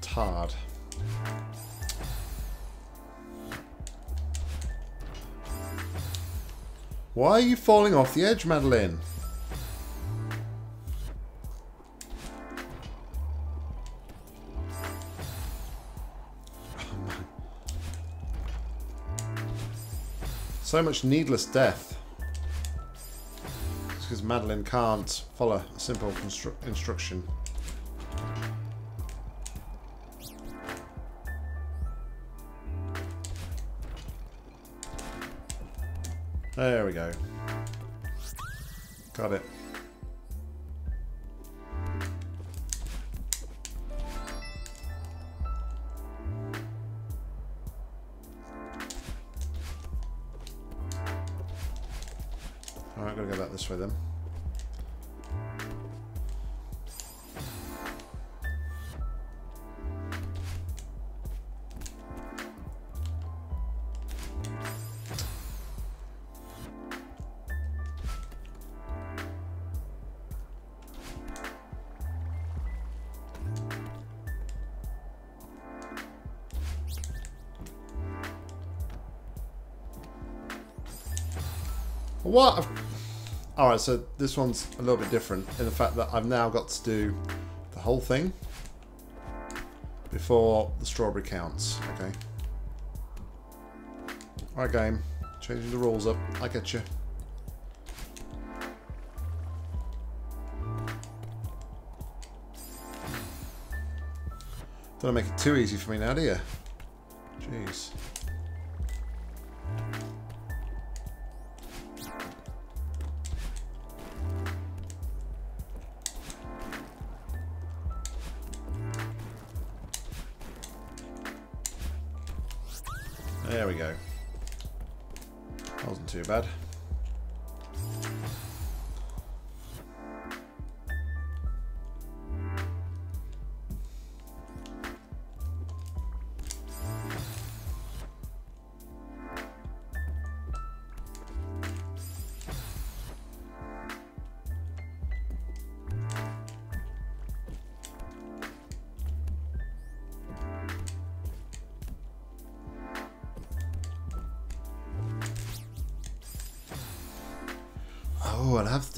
tard. Why are you falling off the edge, Madeline? So much needless death. Madeline can't follow a simple constru instruction. There we go. Got it. What? Alright, so this one's a little bit different in the fact that I've now got to do the whole thing before the strawberry counts. Okay. Alright, game. Changing the rules up. I get you. Don't make it too easy for me now, do you? Jeez.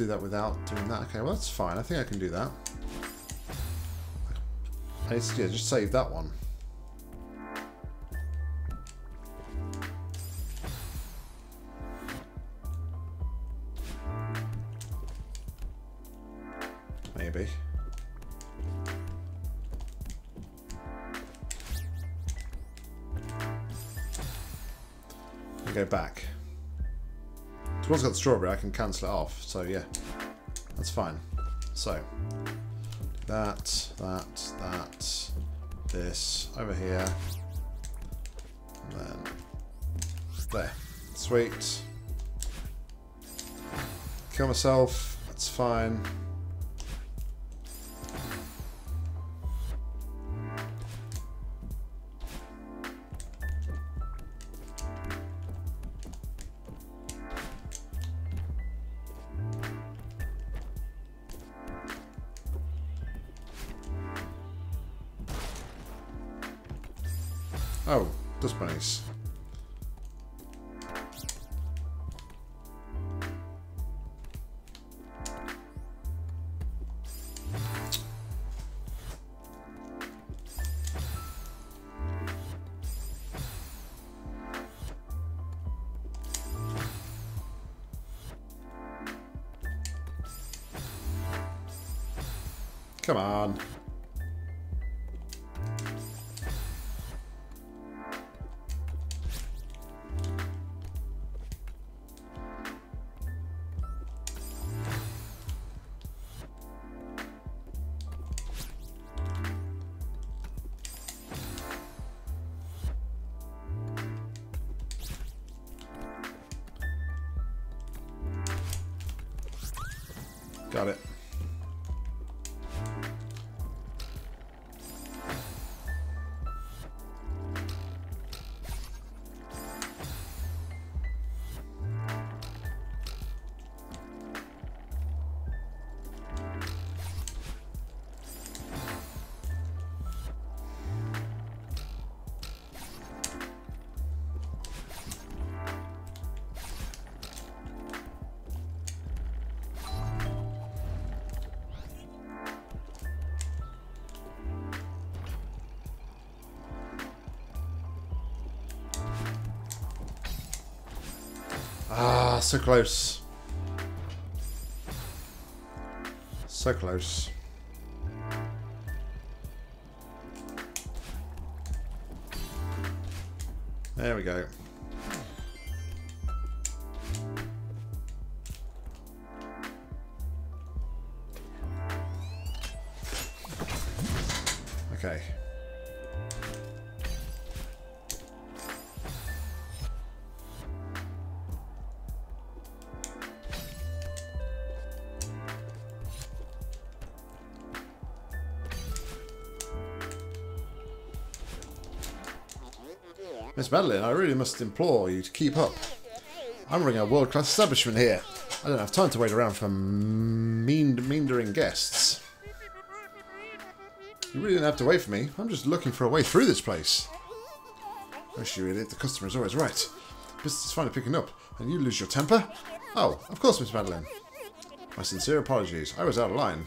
Do that without doing that. Okay, well that's fine. I think I can do that. I yeah, just save that one. Got the strawberry, I can cancel it off. So yeah, that's fine. So that, that, that, this over here, and then there. Sweet. Kill myself. That's fine. Ah, so close. So close. There we go. Madeline, I really must implore you to keep up. I'm running a world-class establishment here. I don't have time to wait around for mean meandering guests. You really don't have to wait for me. I'm just looking for a way through this place. Wish you the customer is always right. Business is finally picking up, and you lose your temper? Oh, of course, Miss Madeline. My sincere apologies. I was out of line.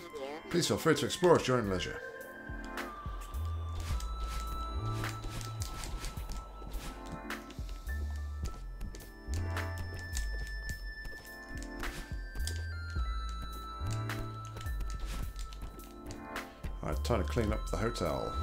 Please feel free to explore at your own leisure. Hotel.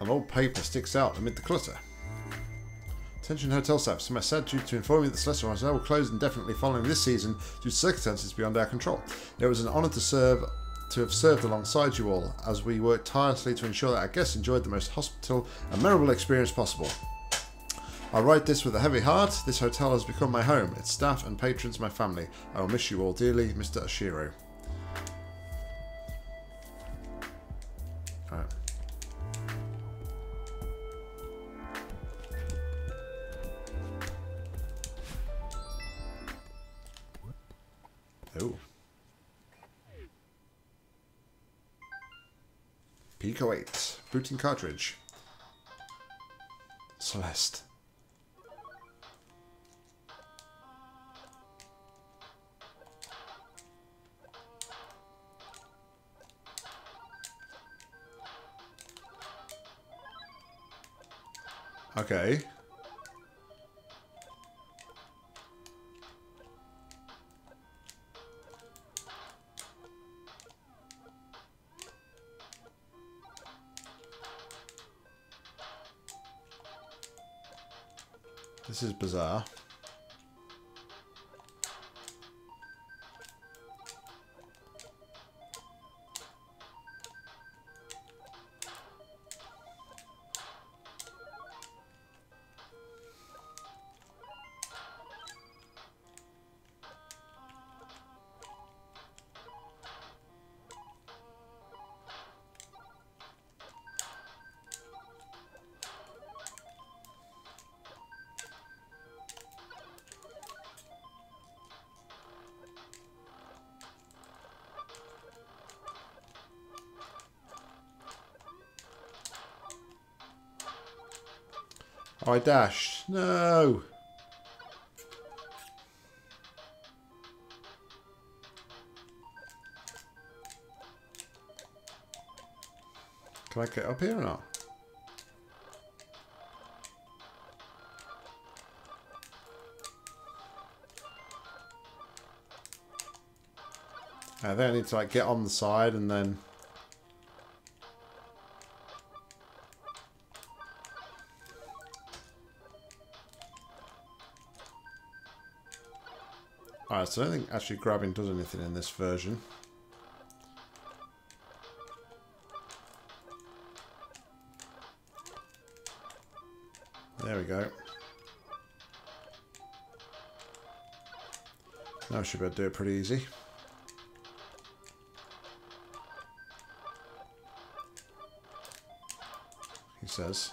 An old paper sticks out amid the clutter. Attention hotel staff, some are sad due to inform you that Celestial Hotel will close indefinitely following this season due to circumstances beyond our control. It was an honour to serve to have served alongside you all as we worked tirelessly to ensure that our guests enjoyed the most hospitable and memorable experience possible. I write this with a heavy heart. This hotel has become my home, its staff and patrons my family. I will miss you all dearly, Mr. Oshiro. 8. Booting cartridge. Celeste. Okay. Is bizarre. I dashed. No. Can I get up here or not? Uh, I think I need to like get on the side and then So I don't think actually grabbing does anything in this version. There we go. Now I should be able to do it pretty easy. He says.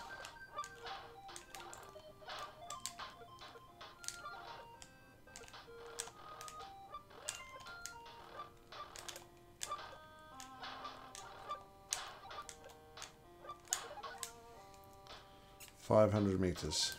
Five hundred meters.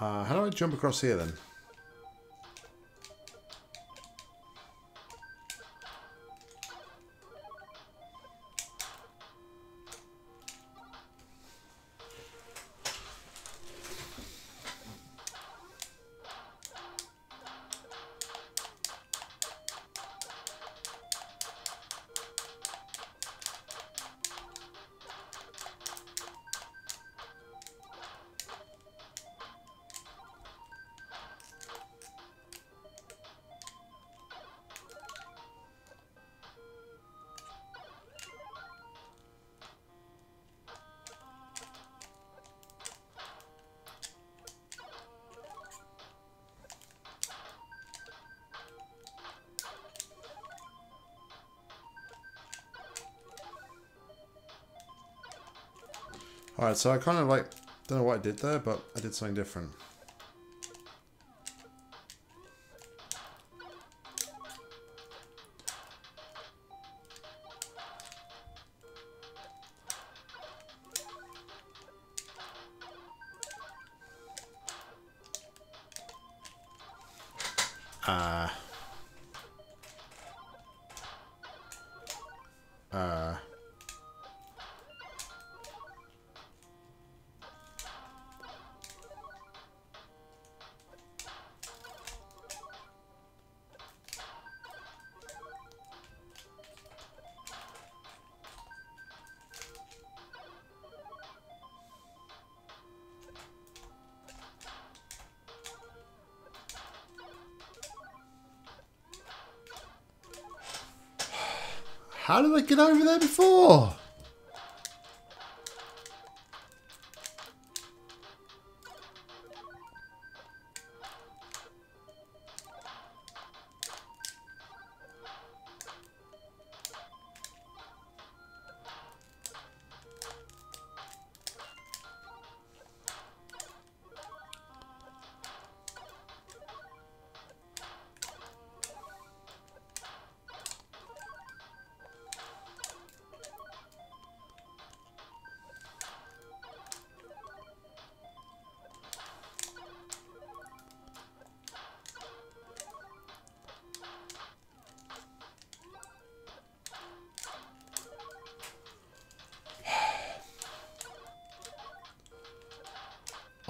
Uh, how do I jump across here then? Alright, so I kind of like, don't know what I did there, but I did something different. Get over there before?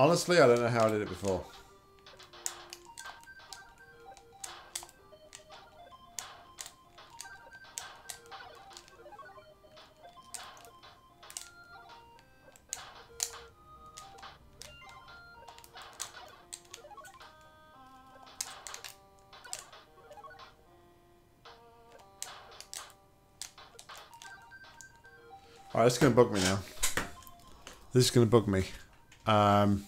Honestly, I don't know how I did it before. Alright, it's going to bug me now. This is going to bug me. Um,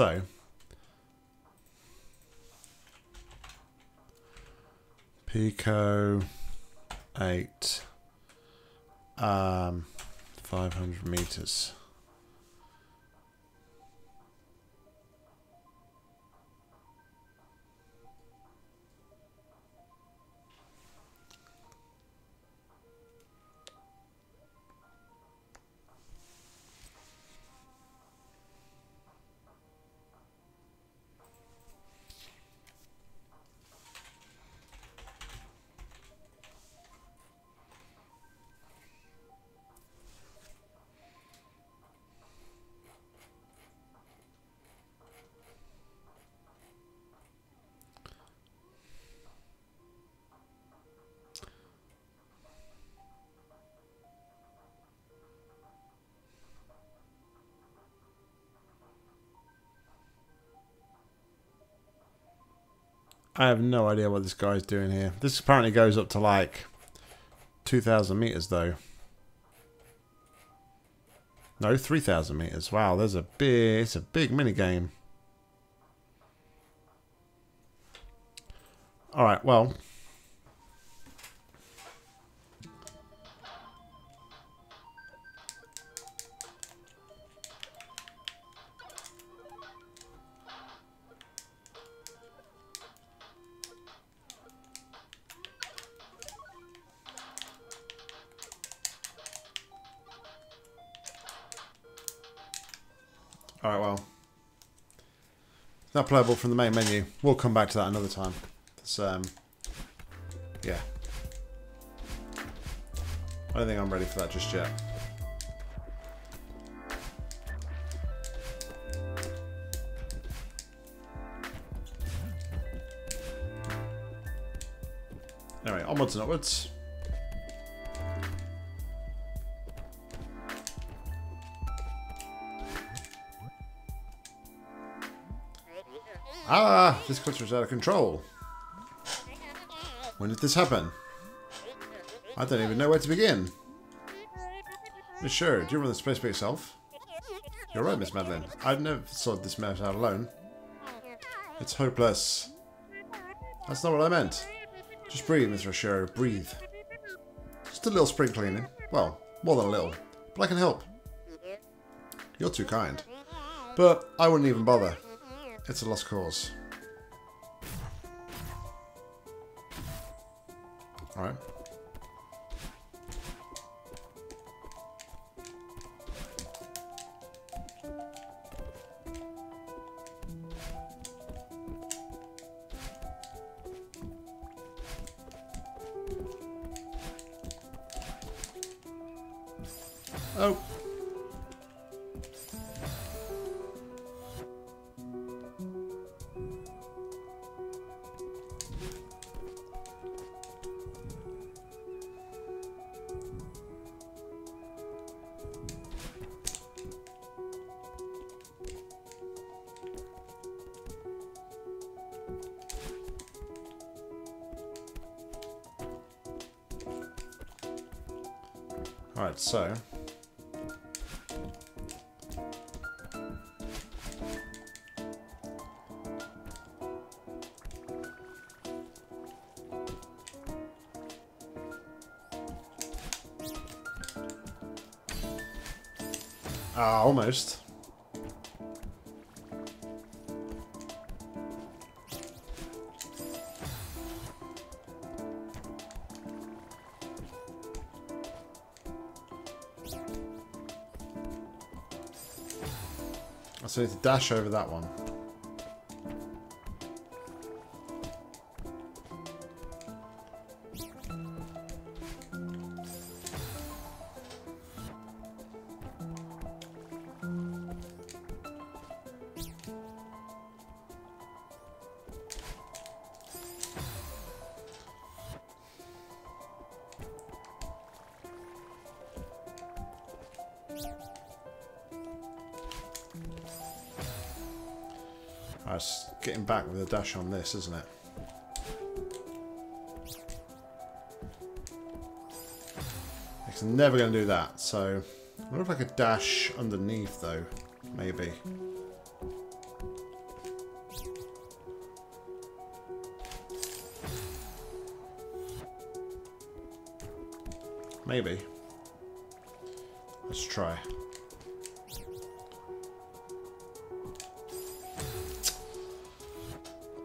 so, Pico 8, um, 500 meters. I have no idea what this guy's doing here. This apparently goes up to like 2,000 meters though. No, 3,000 meters. Wow, there's a big, it's a big mini game. All right, well. Not playable from the main menu. We'll come back to that another time. It's, um, yeah. I don't think I'm ready for that just yet. Anyway, onwards and upwards. Ah, this cluster is out of control. When did this happen? I don't even know where to begin. Mr. Oshiro, do you run this place by yourself? You're right, Miss Madeline. I've never sorted this mess out alone. It's hopeless. That's not what I meant. Just breathe, Miss Oshiro. Breathe. Just a little spring cleaning. Well, more than a little. But I can help. You're too kind. But I wouldn't even bother. It's a lost cause. Alright. Dash over that one. dash on this, isn't it? It's never going to do that, so... I wonder if I could dash underneath, though. Maybe. Maybe. Let's try.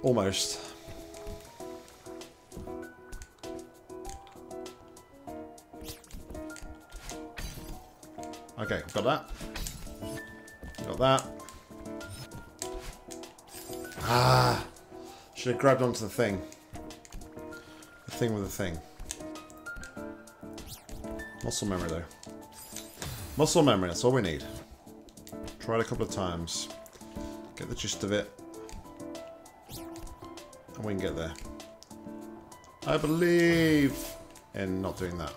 Almost. Okay, got that. Got that. Ah! Should have grabbed onto the thing. The thing with the thing. Muscle memory, though. Muscle memory, that's all we need. Try it a couple of times. Get the gist of it. We can get there. I believe in not doing that.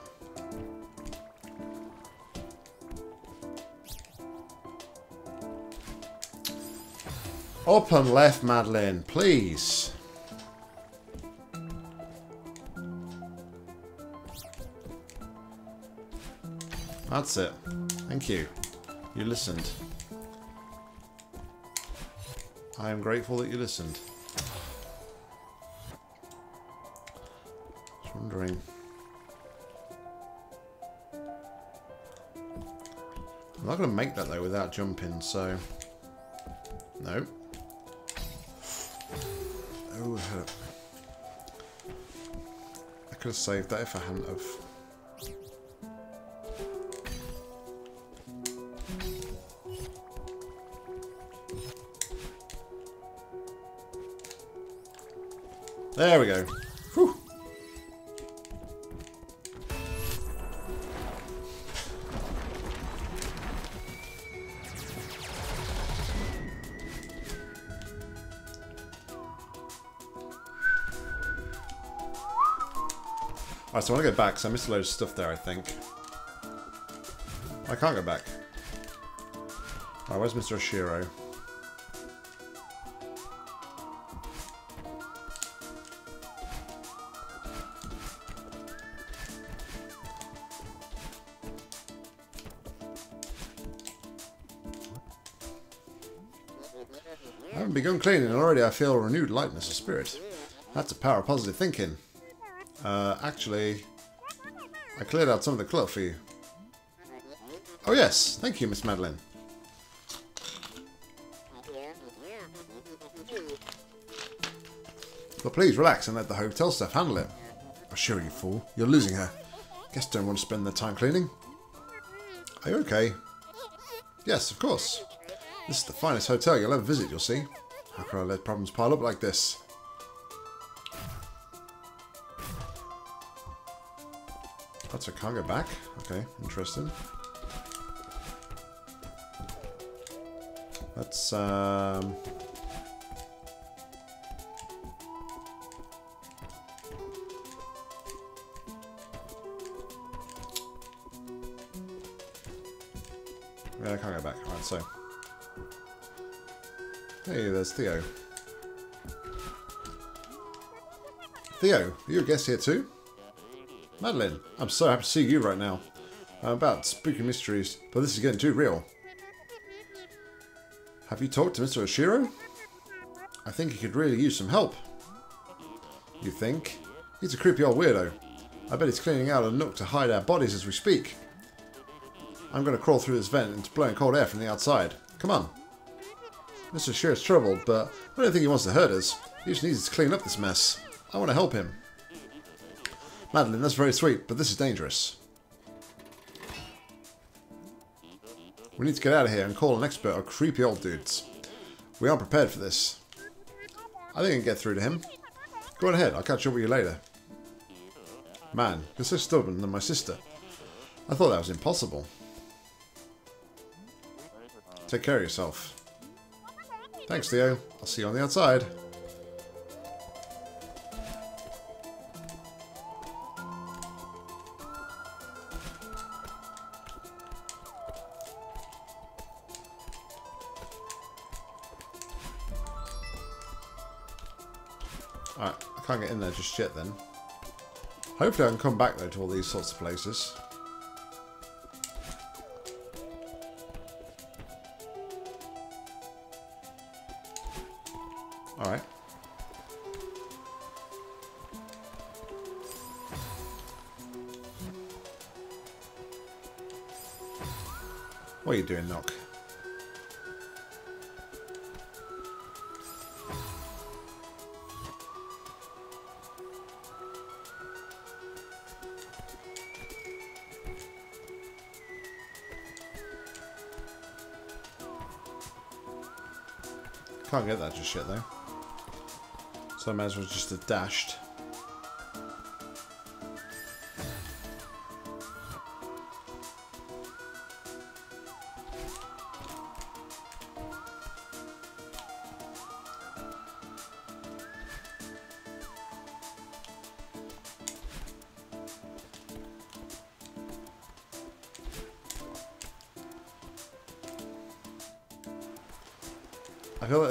Up and left, Madeline, please. That's it. Thank you. You listened. I am grateful that you listened. Jumping, so... No. Oh, hurt. I could have saved that if I hadn't have... There we go. I want to go back, so I missed a load of stuff there, I think. I can't go back. Alright, where's Mr. Oshiro? I haven't begun cleaning and already I feel a renewed lightness of spirit. That's a power of positive thinking. Uh, actually, I cleared out some of the clutter for you. Oh yes, thank you, Miss Madeline. But please relax and let the hotel staff handle it. Oshiro you fool, you're losing her. Guests don't want to spend their time cleaning. Are you okay? Yes, of course. This is the finest hotel you'll ever visit, you'll see. How could I let problems pile up like this? A can't go back. Okay, interesting. Let's um Yeah, I can't go back. Alright, so. Hey, there's Theo. Theo, are you a guest here too? Madeline, I'm so happy to see you right now. I'm about spooky mysteries, but this is getting too real. Have you talked to Mr. Oshiro? I think he could really use some help. You think? He's a creepy old weirdo. I bet he's cleaning out a nook to hide our bodies as we speak. I'm going to crawl through this vent into blowing cold air from the outside. Come on. Mr. Oshiro's troubled, but I don't think he wants to hurt us. He just needs to clean up this mess. I want to help him. Madeline, that's very sweet, but this is dangerous. We need to get out of here and call an expert on creepy old dudes. We aren't prepared for this. I think I can get through to him. Go on ahead, I'll catch up with you later. Man, you're so stubborn than my sister. I thought that was impossible. Take care of yourself. Thanks, Theo. I'll see you on the outside. shit then. Hopefully I can come back though to all these sorts of places. Alright. What are you doing, Nock? Can't get that just yet though. So I might as well just have dashed.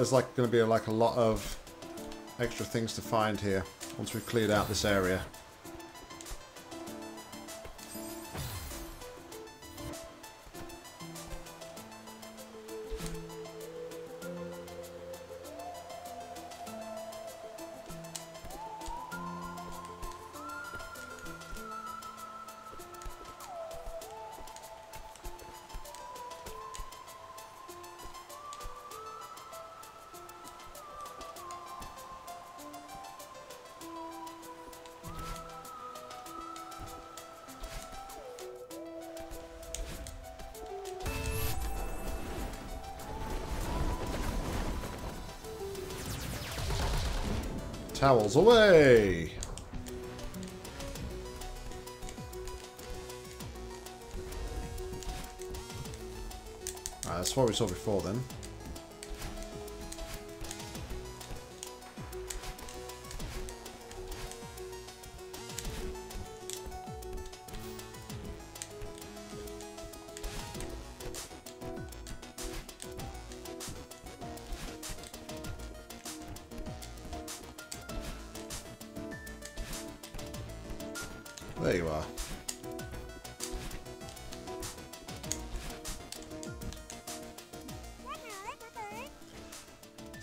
There's like going to be like a lot of extra things to find here once we've cleared out this area. Away! That's what we saw before then.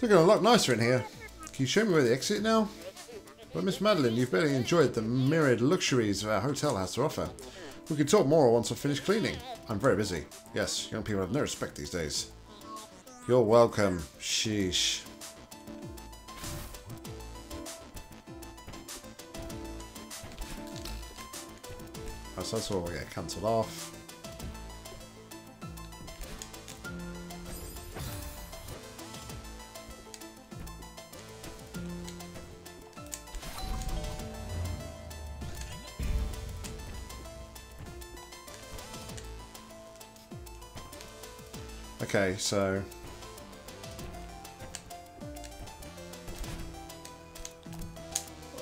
Looking a lot nicer in here. Can you show me where the exit now? But Miss Madeline, you've barely enjoyed the myriad luxuries our hotel has to offer. We can talk more once I've finished cleaning. I'm very busy. Yes, young people have no respect these days. You're welcome. Sheesh. So that's all will get cancelled off. Okay, so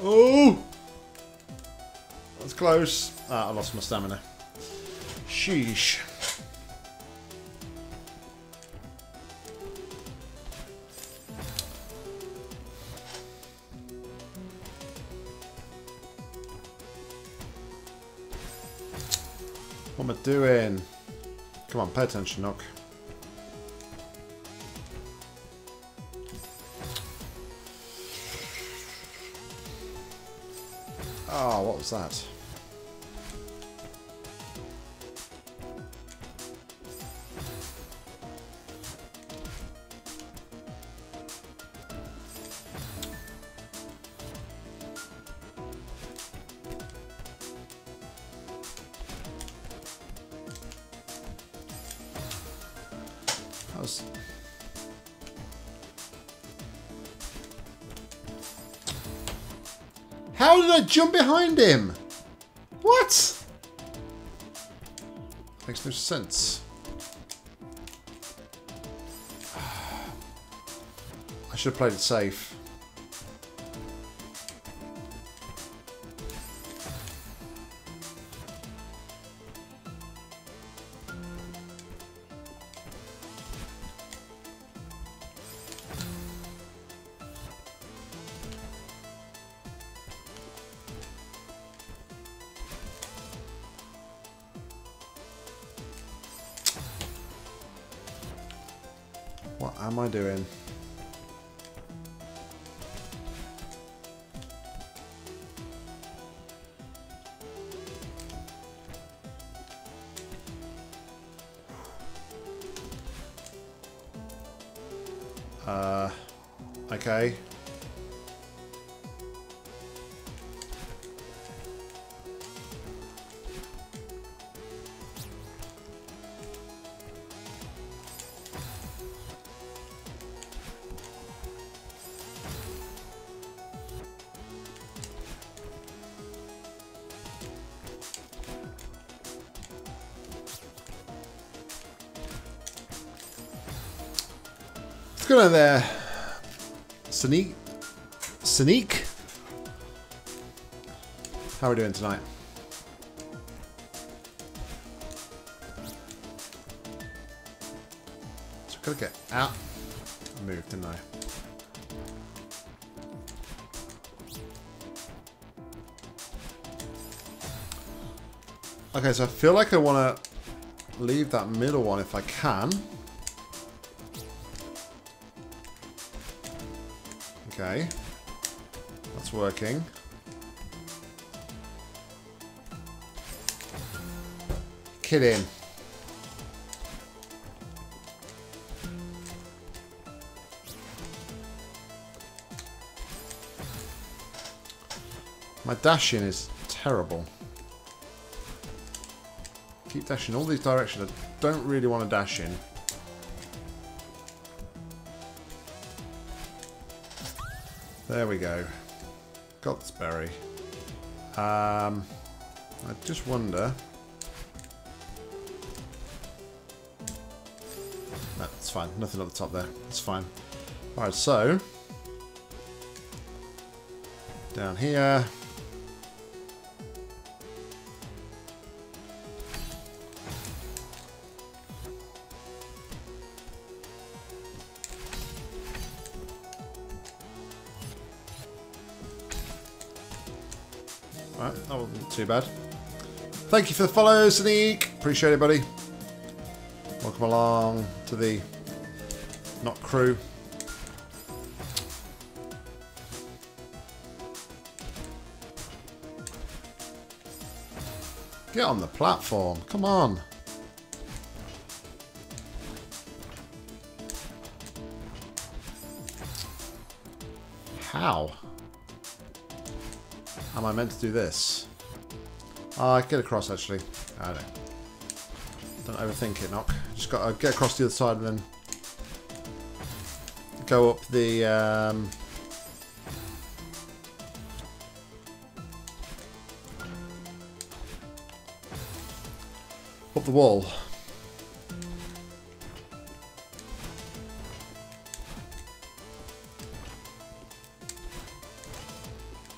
Oh! That's close. Ah, I lost my stamina. Sheesh. What am I doing? Come on, pay attention, Nock. That jump behind him? What? Makes no sense. <sighs> I should have played it safe. Down there. Sneak. Sneak. How are we doing tonight? So got to get out. Moved, didn't I? Okay, so I feel like I want to leave that middle one if I can. Okay. That's working. Kidding. My dashing is terrible. Keep dashing all these directions. I don't really want to dash in. There we go. Got. Um, I just wonder... No, fine. Nothing at the top there. It's fine. Alright, so... Down here... too bad. Thank you for the follow, Sneak. Appreciate it, buddy. Welcome along to the Nock crew. Get on the platform. Come on. How? Am I meant to do this? Ah, I get across actually. I don't. Don't overthink it, Nock. Just got to get across the other side and then go up the. Um, up the wall.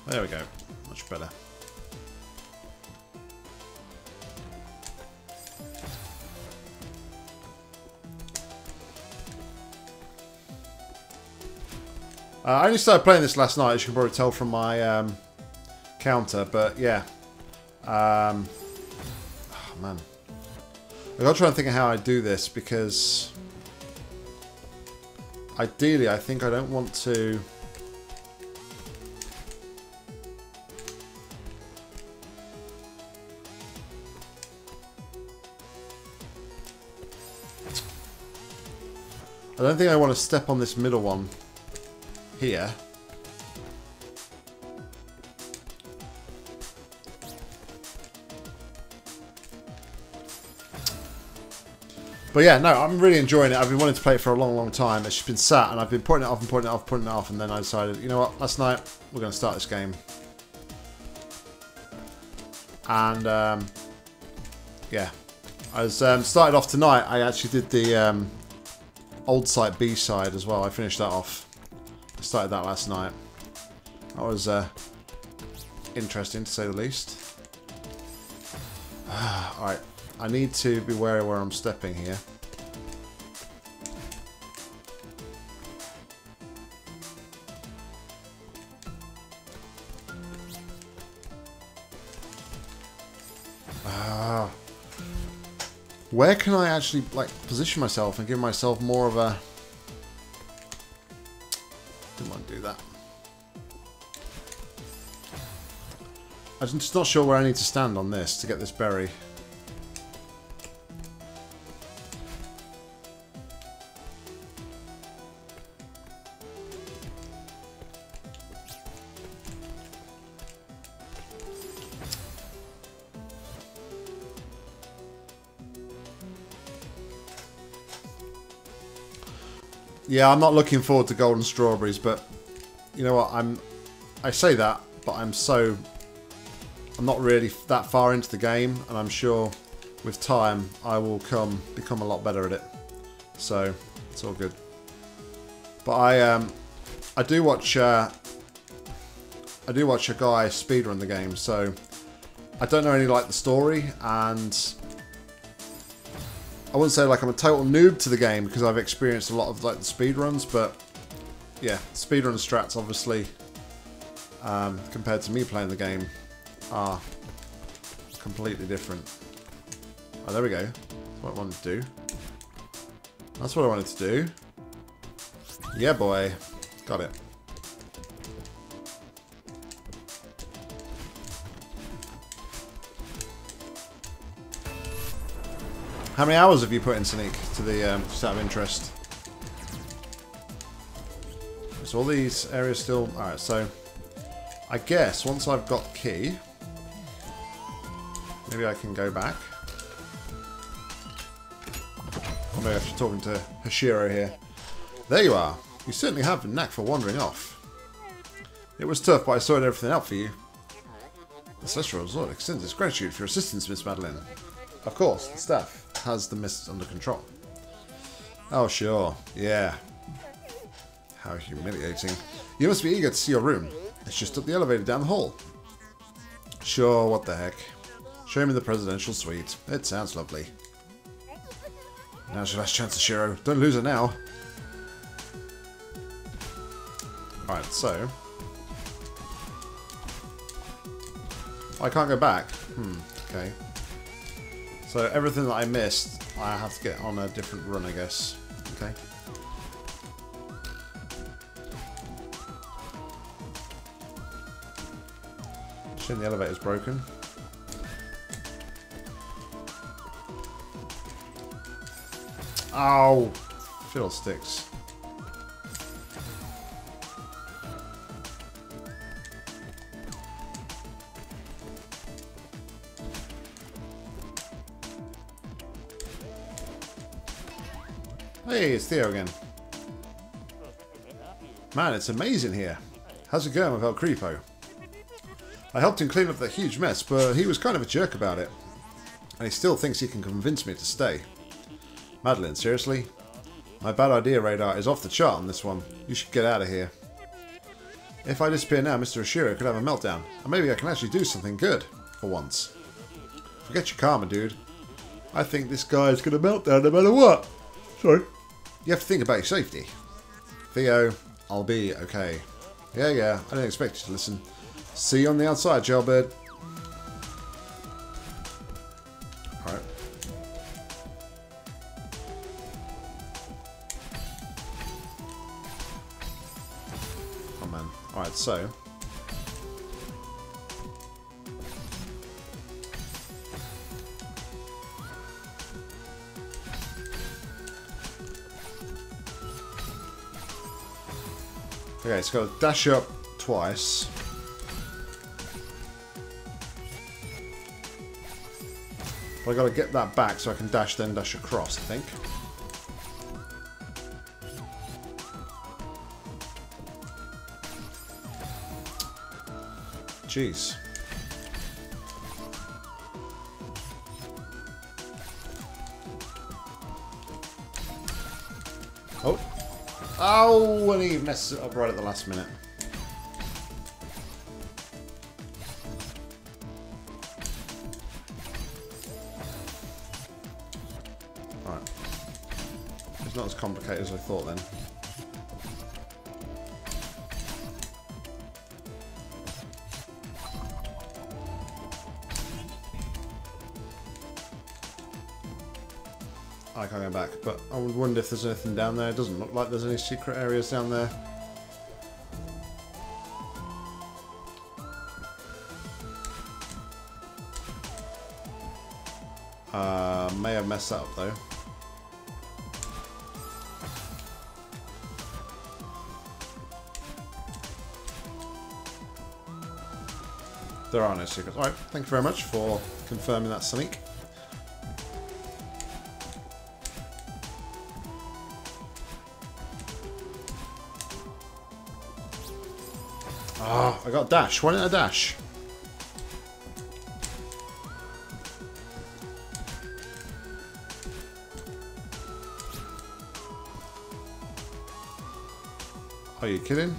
There we go. I only started playing this last night, as you can probably tell from my um, counter, but yeah. Um, oh, man. i got to try and think of how I do this, because ideally I think I don't want to... I don't think I want to step on this middle one here. But yeah, no, I'm really enjoying it. I've been wanting to play it for a long, long time. It's just been sat, and I've been putting it off and putting it off, putting it off, and then I decided, you know what, last night, we're going to start this game. And, um, yeah. I was, um, started off tonight, I actually did the um, old site B-side as well. I finished that off. Started that last night. That was uh, interesting, to say the least. <sighs> Alright, I need to be wary where I'm stepping here. Ah. Where can I actually like position myself and give myself more of a I'm just not sure where I need to stand on this to get this berry. Yeah, I'm not looking forward to golden strawberries, but you know what? I'm I say that, but I'm so I'm not really that far into the game, and I'm sure with time I will come become a lot better at it. So it's all good. But I um, I do watch. Uh, I do watch a guy speedrun the game, so I don't know any like the story, and I wouldn't say like I'm a total noob to the game because I've experienced a lot of like the speedruns, but yeah, speedrun strats obviously um, compared to me playing the game are completely different. Oh, there we go. That's what I wanted to do. That's what I wanted to do. Yeah, boy. Got it. How many hours have you put in Sneak to the um, of interest? So all these areas still... Alright, so... I guess once I've got key... Maybe I can go back. Or maybe I should talking to Oshiro here. There you are. You certainly have a knack for wandering off. It was tough, but I sorted everything out for you. The Celestial Resort extends its gratitude for your assistance, Miss Madeline. Of course, the staff has the mist under control. Oh, sure. Yeah. How humiliating. You must be eager to see your room. It's just up the elevator down the hall. Sure, what the heck. Show me the presidential suite. It sounds lovely. Now's your last chance, Shiro. Don't lose it now. Alright, so... I can't go back. Hmm, okay. So everything that I missed, I have to get on a different run, I guess. Okay. Shame the elevator's broken. Oh! Fiddlesticks. Hey, it's Theo again. Man, it's amazing here. How's it going with El Creepo? I helped him clean up that huge mess, but he was kind of a jerk about it. And he still thinks he can convince me to stay. Madeline, seriously? My bad idea radar is off the chart on this one. You should get out of here. If I disappear now, Mr. Oshiro could have a meltdown. And maybe I can actually do something good. For once. Forget your karma, dude. I think this guy's gonna meltdown no matter what. Sorry. You have to think about your safety. Theo, I'll be okay. Yeah, yeah, I didn't expect you to listen. See you on the outside, jailbird. So... Okay, it's got to dash up twice. But I got to get that back so I can dash then dash across, I think. Jeez. Oh. Oh, and he messes it up right at the last minute. Right. It's not as complicated as I thought then. I would wonder if there's anything down there. It doesn't look like there's any secret areas down there. Uh, may have messed that up though. There are no secrets. Alright, thank you very much for confirming that, Sonic. Got dash. Why didn't I dash? Are you kidding?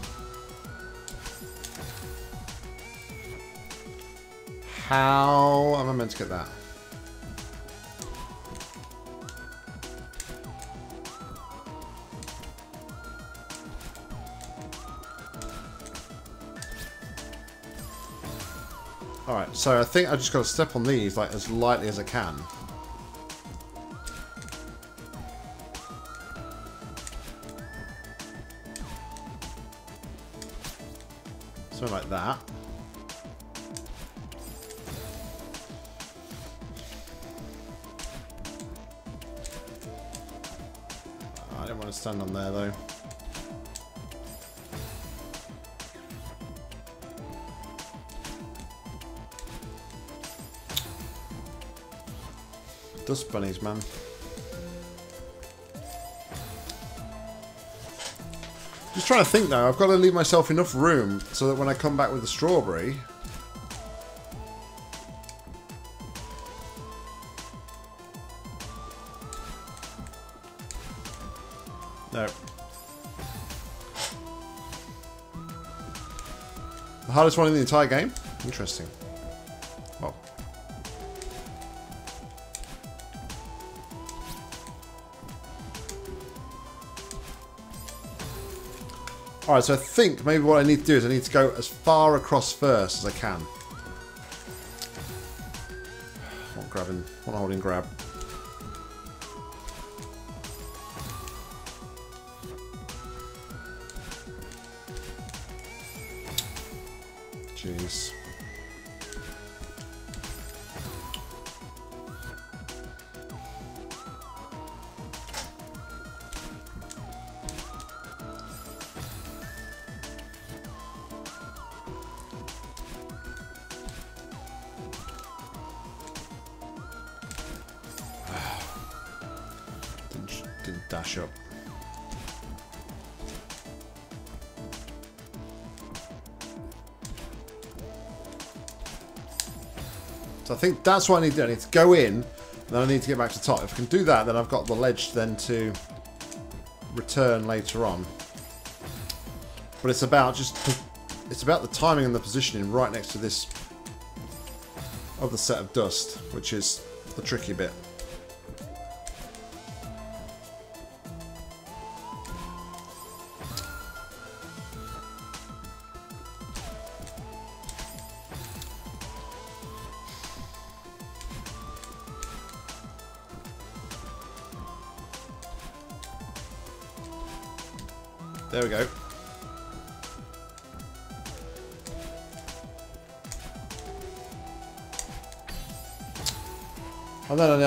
How am I meant to get that? So I think I just got to step on these like as lightly as I can. Something like that. I don't want to stand on there though. Dust bunnies, man. Just trying to think now. I've got to leave myself enough room so that when I come back with the strawberry... No. The hardest one in the entire game? Interesting. Alright, so I think maybe what I need to do is I need to go as far across first as I can. Not grabbing, not holding grab. That's what I need to do. I need to go in, and then I need to get back to the top. If I can do that, then I've got the ledge then to return later on. But it's about just... It's about the timing and the positioning right next to this other set of dust, which is the tricky bit.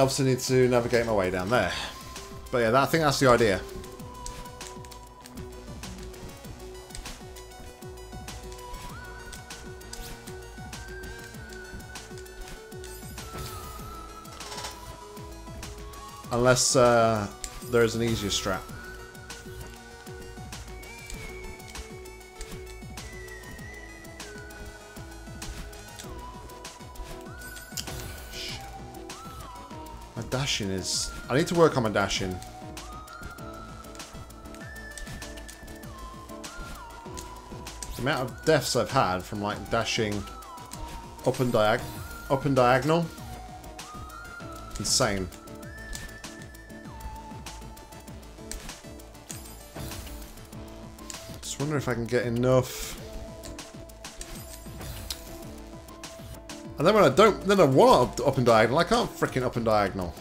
Obviously need to navigate my way down there. But yeah, that, I think that's the idea. Unless uh, there is an easier strat. Dashing is... I need to work on my dashing. The amount of deaths I've had from like dashing up and diag up and diagonal. Insane. Just wonder if I can get enough. And then when I don't, then I want up and diagonal. I can't freaking up and diagonal.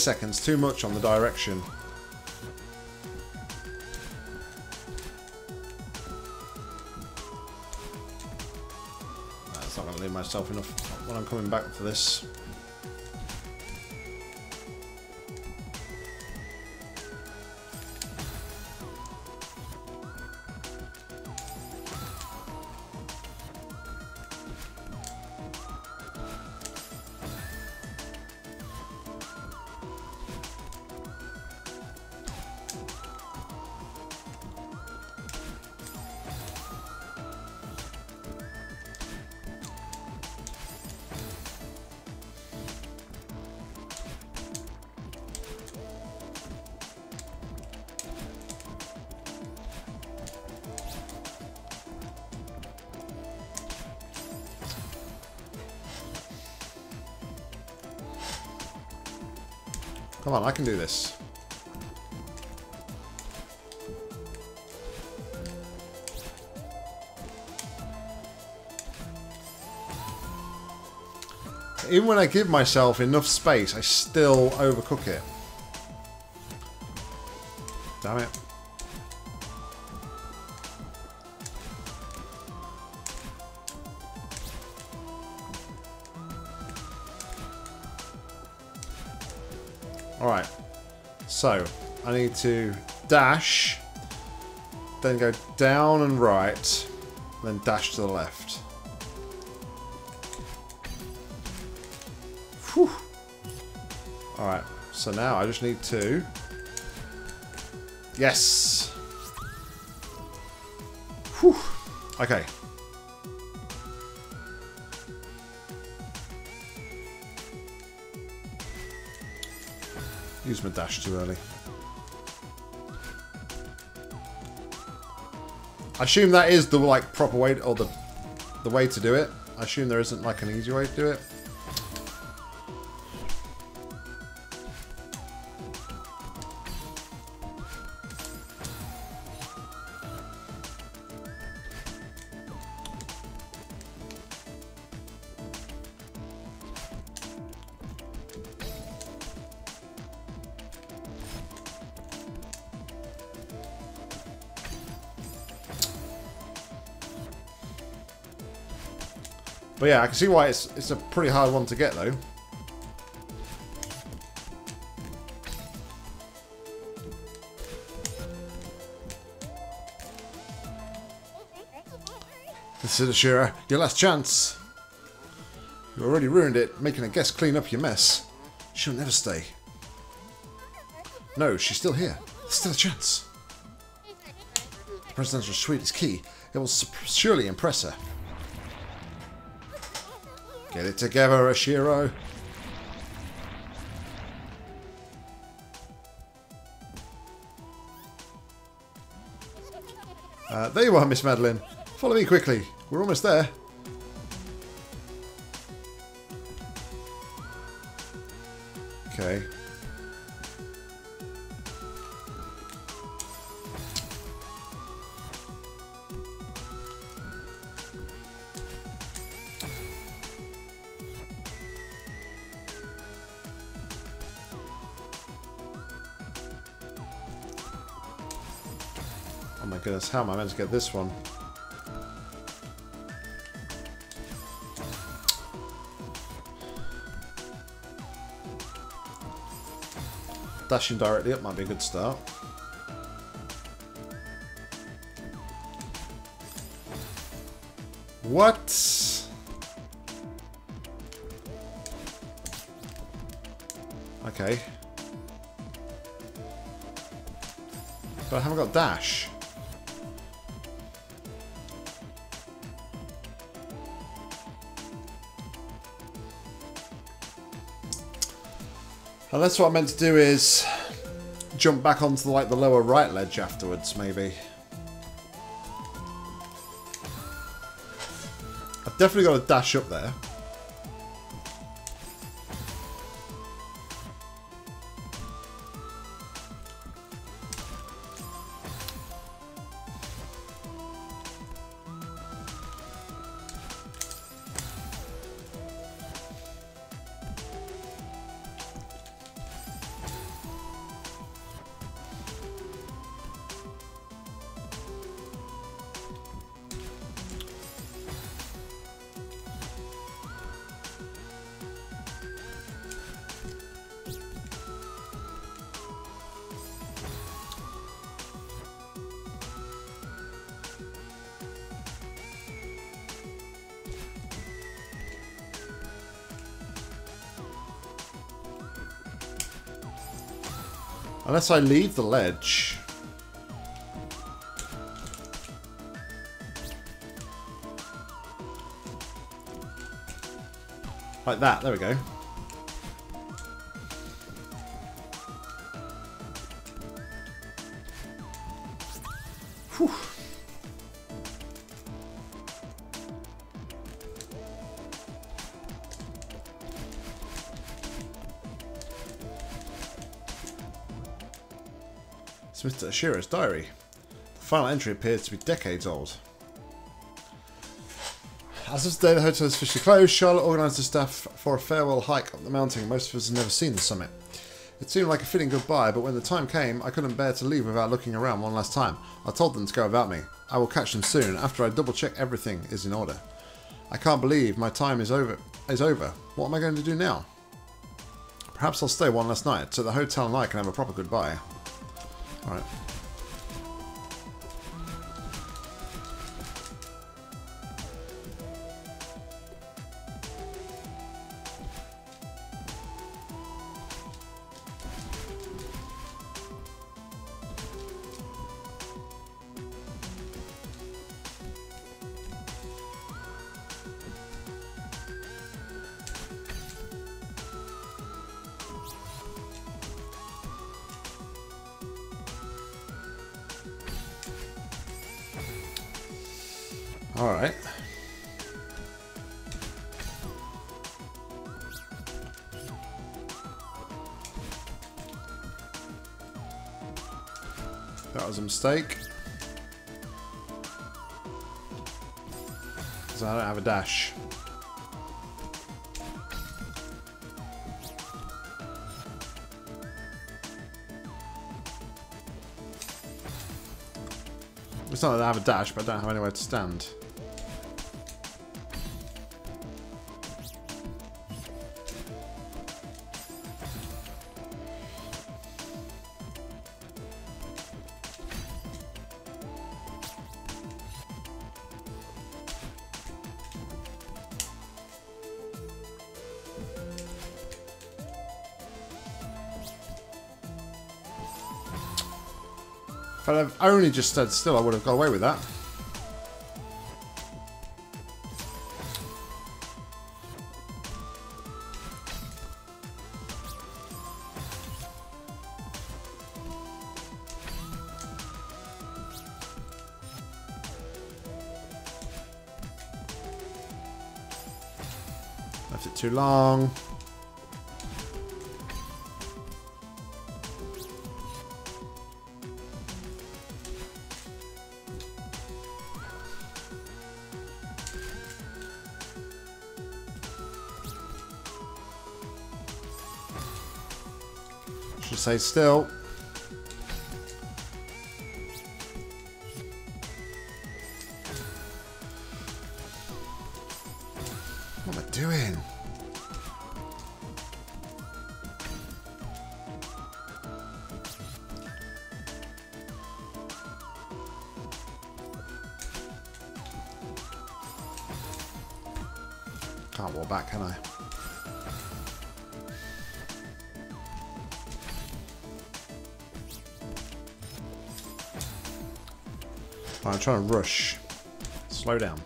Milliseconds too much on the direction. That's not going to leave myself enough when I'm coming back for this. On, I can do this. Even when I give myself enough space, I still overcook it. Damn it. So, I need to dash, then go down and right, then dash to the left. Whew. Alright, so now I just need to... Yes! Whew. Okay. Use my dash too early. I assume that is the like proper way or the the way to do it. I assume there isn't like an easy way to do it. But yeah, I can see why it's it's a pretty hard one to get though. This is Oshiro, your last chance. You already ruined it, making a guest clean up your mess. She'll never stay. No, she's still here. There's still a chance. The presidential suite is key. It will surely impress her. Get it together, Oshiro. Uh, there you are, Miss Madeline. Follow me quickly. We're almost there. How am I meant to get this one? Dashing directly up might be a good start. What? Okay. But I haven't got dash. Unless what I meant to do is jump back onto the, like the lower right ledge afterwards, maybe. I've definitely got to dash up there. Unless I leave the ledge. Like that, there we go. Oshiro's diary. The final entry appears to be decades old. As of today, the hotel is officially closed. Charlotte organised the staff for a farewell hike up the mountain. Most of us have never seen the summit. It seemed like a fitting goodbye, but when the time came, I couldn't bear to leave without looking around one last time. I told them to go without me. I will catch them soon, after I double check everything is in order. I can't believe my time is over. Is over. What am I going to do now? Perhaps I'll stay one last night, so the hotel and I can have a proper goodbye. Alright. Mistake. Because I don't have a dash. It's not that I have a dash, but I don't have anywhere to stand. I'd have only just stood still, I would have got away with that. Left it too long. Say still. Trying to rush. Slow down.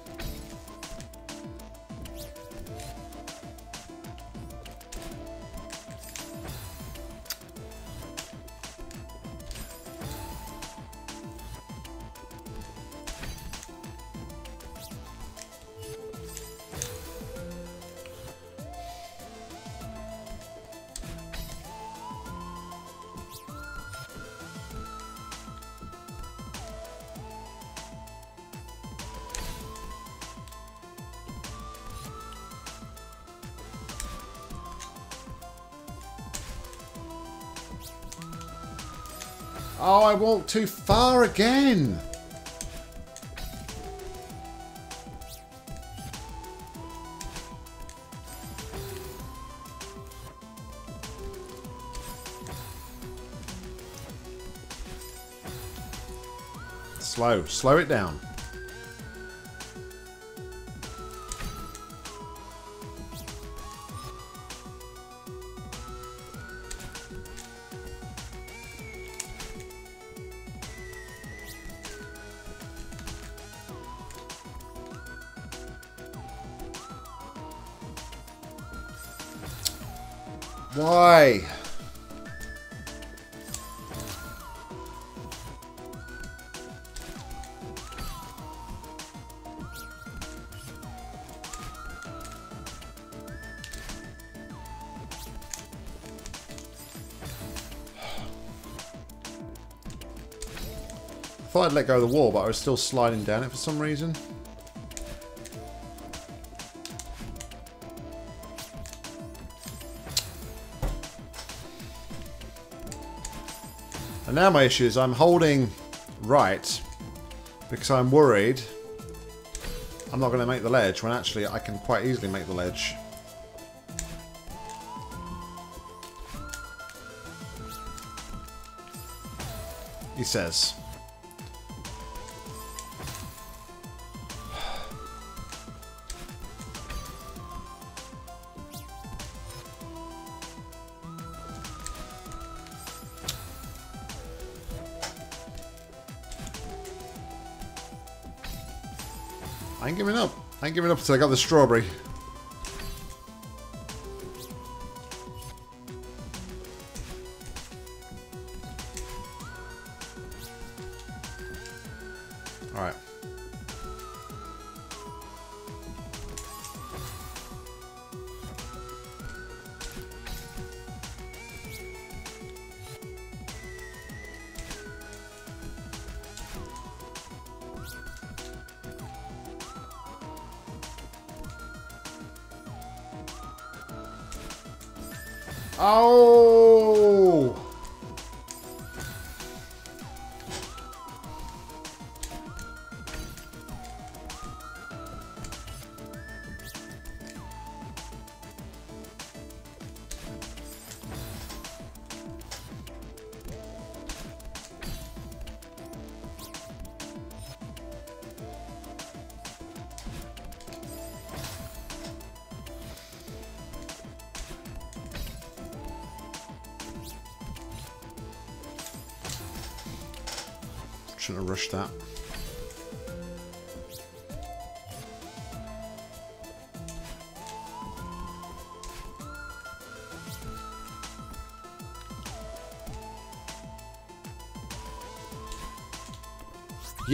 Too far again. Slow, slow it down. Let go of the wall, but I was still sliding down it for some reason. And now my issue is I'm holding right because I'm worried I'm not going to make the ledge when actually I can quite easily make the ledge. He says. Giving up. Until I got the strawberry.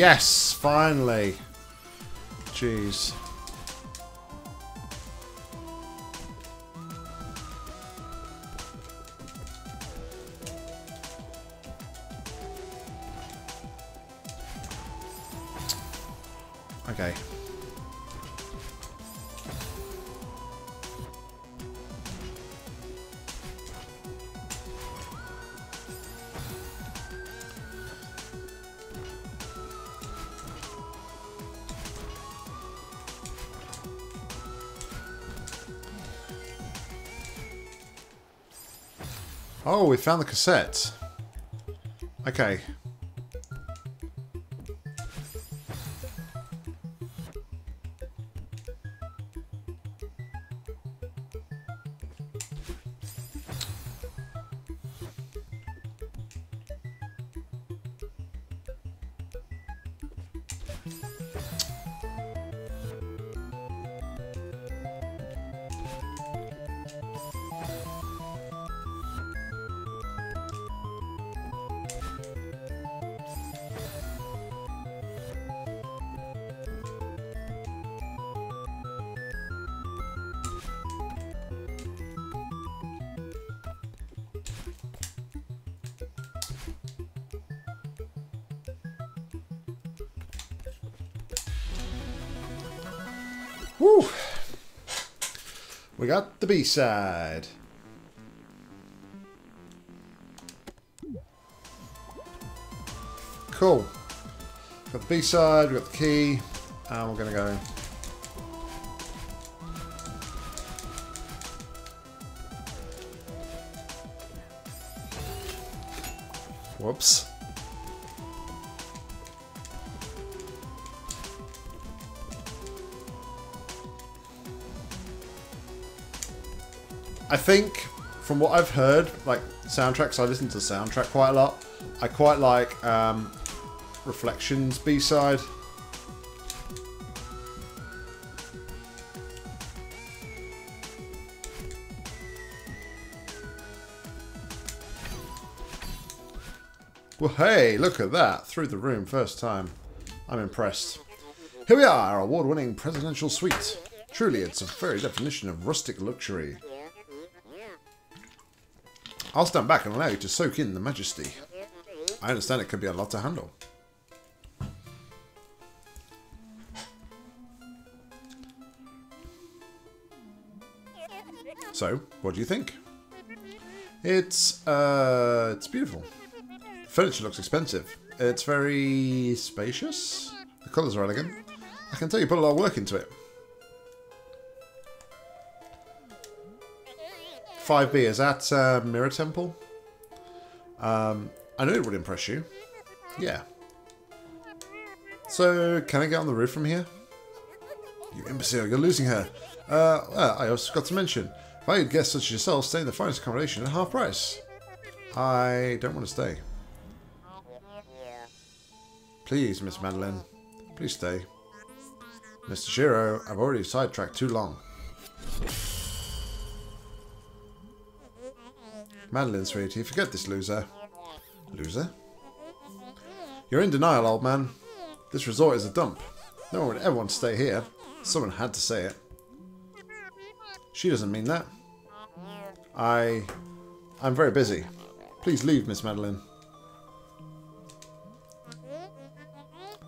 Yes, finally. Jeez. Okay. Oh, we found the cassette. Okay. Got the B-side. Cool. Got the B-side, we got the key, and we're gonna go. think from what I've heard, like soundtracks, I listen to soundtrack quite a lot. I quite like um, Reflections B-side. Well, hey, look at that. Through the room, first time. I'm impressed. Here we are, our award-winning presidential suite. Truly, it's a very definition of rustic luxury. I'll stand back and allow you to soak in the majesty. I understand it could be a lot to handle. So, what do you think? It's, uh, it's beautiful. Furniture looks expensive. It's very spacious. The colours are elegant. I can tell you put a lot of work into it. 5B, is that uh, Mirror Temple? Um, I know it would impress you. Yeah. So, can I get on the roof from here? You imbecile, you're losing her. Uh, I also got to mention, Valued guests such as yourself stay in the finest accommodation at half price. I don't want to stay. Please, Miss Madeline. Please stay. Mr. Oshiro, I've already sidetracked too long. Madeline, sweetie, forget this loser. Loser? You're in denial, old man. This resort is a dump. No one would ever want to stay here. Someone had to say it. She doesn't mean that. I... I'm very busy. Please leave, Miss Madeline.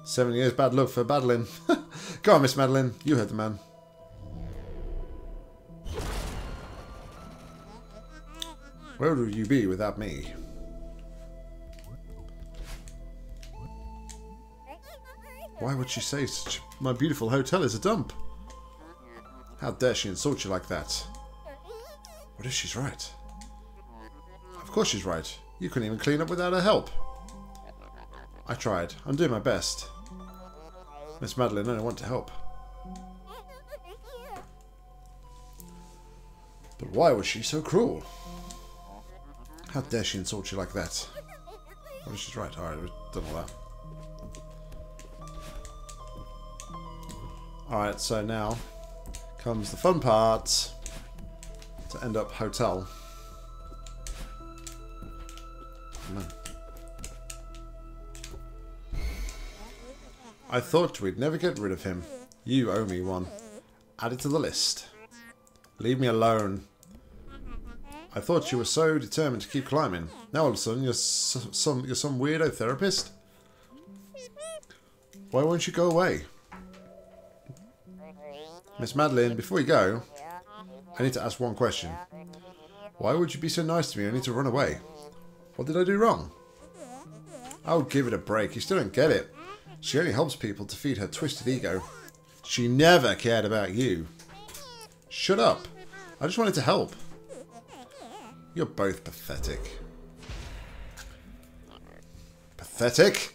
Seven years bad luck for Madeline. <laughs> Go on, Miss Madeline. You heard the man. Where would you be without me? Why would she say such... My beautiful hotel is a dump? How dare she insult you like that? What if she's right? Of course she's right. You couldn't even clean up without her help. I tried. I'm doing my best. Miss Madeline only want to help. But why was she so cruel? How dare she insult you like that? Oh, she's right. Alright, we've done all that. Alright, so now comes the fun part to end up hotel. I thought we'd never get rid of him. You owe me one. Add it to the list. Leave me alone. I thought you were so determined to keep climbing. Now all of a sudden you're some you're some weirdo therapist. Why won't you go away? Miss Madeline, before you go, I need to ask one question. Why would you be so nice to me only to run away? What did I do wrong? Oh, give it a break. You still don't get it. She only helps people to feed her twisted ego. She never cared about you. Shut up. I just wanted to help. You're both pathetic. Pathetic?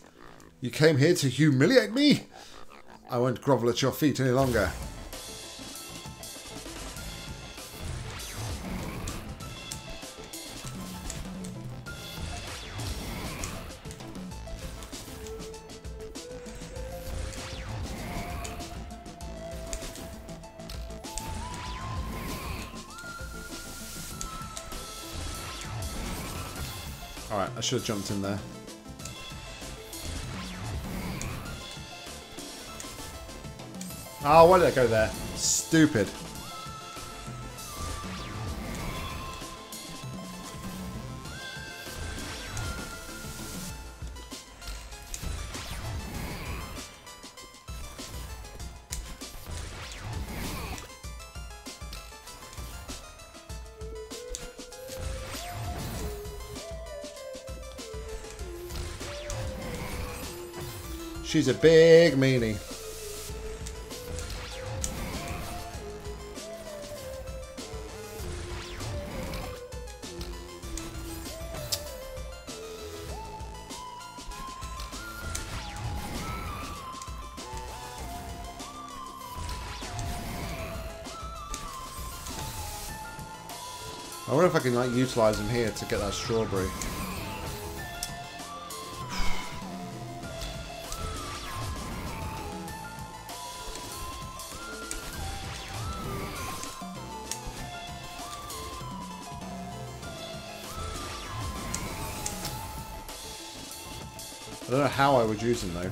You came here to humiliate me? I won't grovel at your feet any longer. Alright, I should have jumped in there. Oh, why did I go there? Stupid. She's a big meanie. I wonder if I can like utilize him here to get that strawberry. How I would use them though.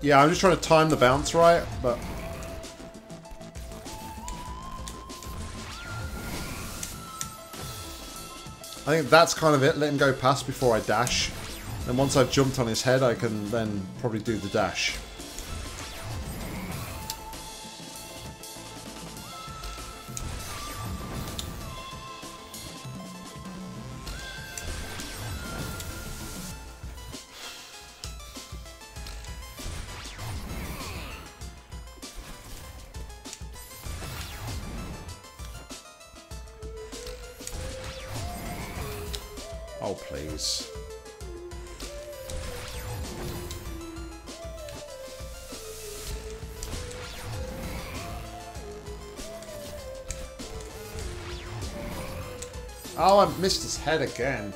Yeah, I'm just trying to time the bounce right, but... I think that's kind of it. Let him go past before I dash. And once I've jumped on his head, I can then probably do the dash. Head again.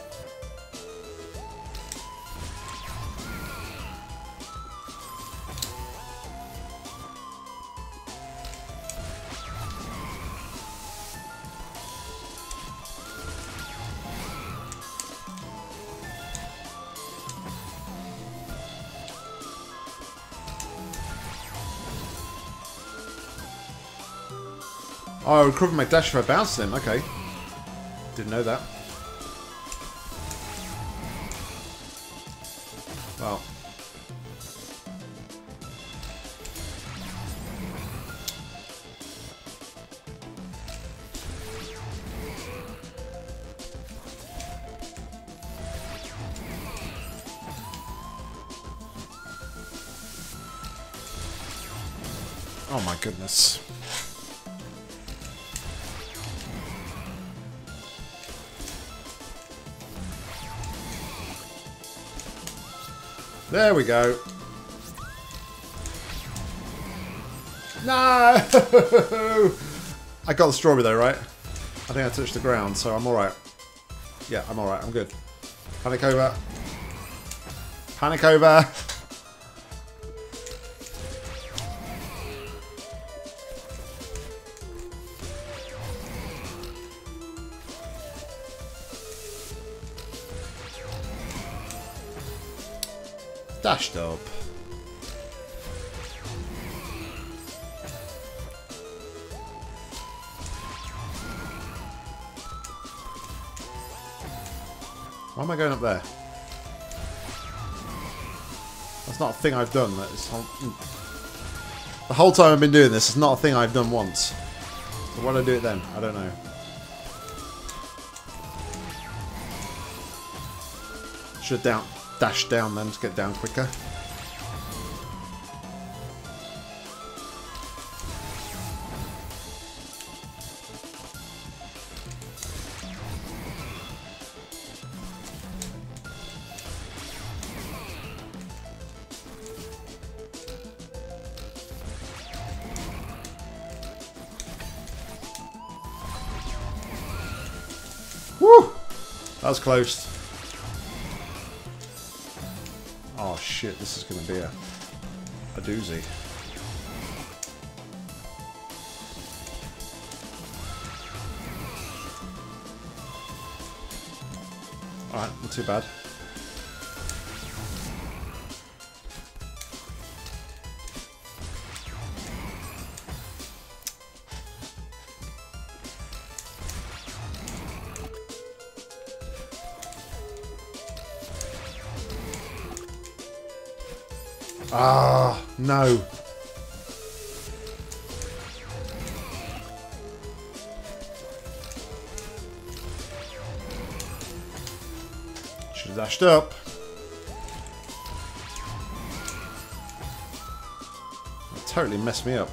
Oh, I recovered my dash if I bounced him. Okay. Didn't know that. My goodness. There we go. No! <laughs> I got the strawberry though, right? I think I touched the ground, so I'm alright. Yeah, I'm alright. I'm good. Panic over. Panic over. Up. Why am I going up there? That's not a thing I've done. That's whole... Mm. The whole time I've been doing this, it's not a thing I've done once. So why did I do it then? I don't know. Have down, dashed down then to get down quicker. Woo! That was close. Be a, a doozy. Alright, not too bad. Up. Totally messed me up.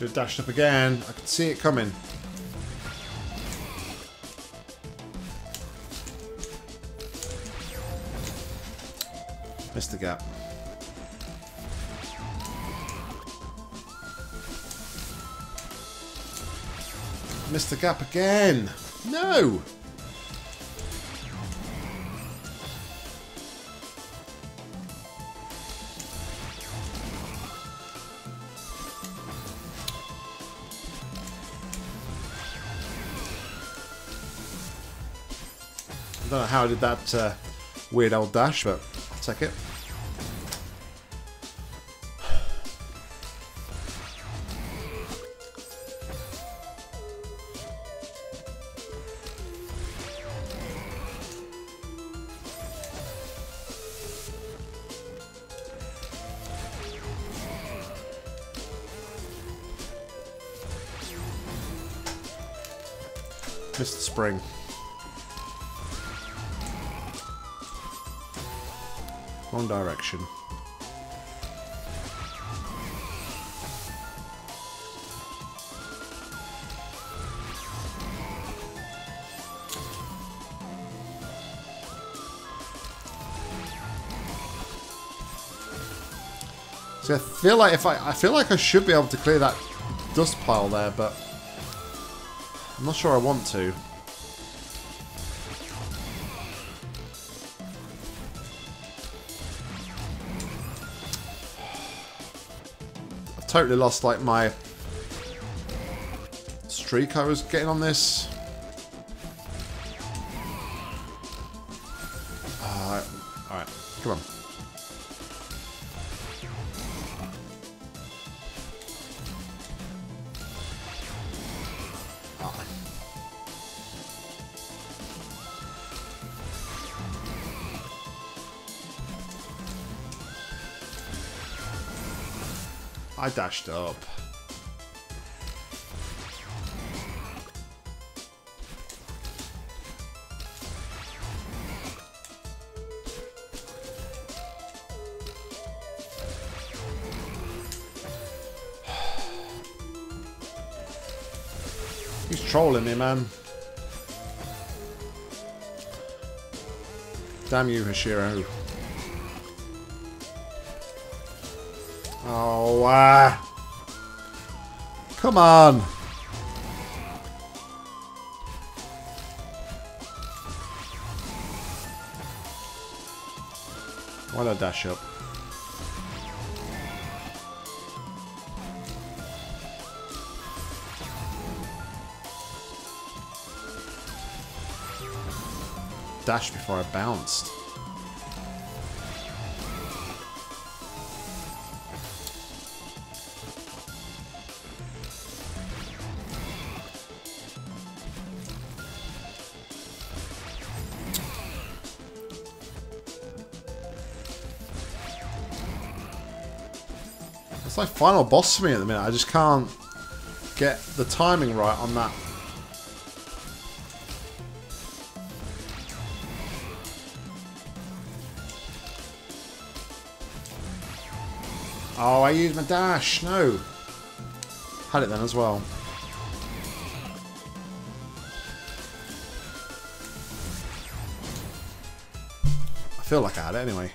Should have dashed up again. I could see it coming. Missed the gap. Missed the gap again. No! How I did that uh, weird old dash, but I'll take it. See, I feel like if I, I feel like I should be able to clear that dust pile there, but I'm not sure I want to. I've totally lost like my streak I was getting on this. I dashed up. He's trolling me, man. Damn you, Oshiro. Come on. Why not dash up? Dash before I bounced. Like final boss for me at the minute. I just can't get the timing right on that. Oh, I used my dash. No. Had it then as well. I feel like I had it anyway.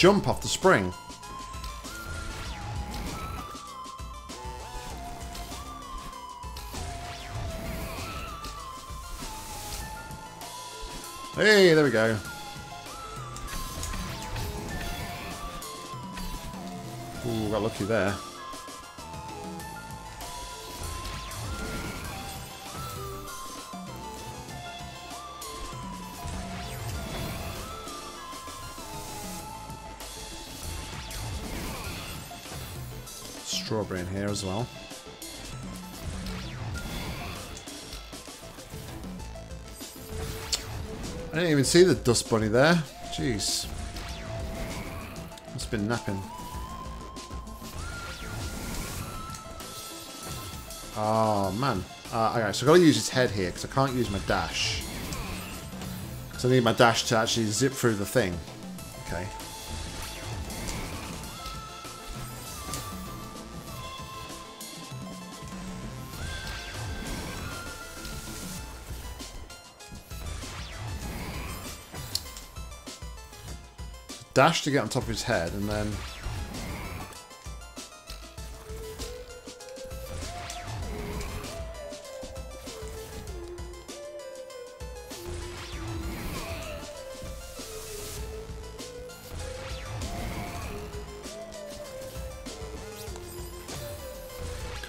Jump off the spring. Hey, there we go. Ooh, got lucky there. In here as well. I didn't even see the dust bunny there. Jeez. Must have been napping. Oh, man. Uh, okay, so I've got to use his head here because I can't use my dash. So I need my dash to actually zip through the thing. Okay. Dash to get on top of his head and then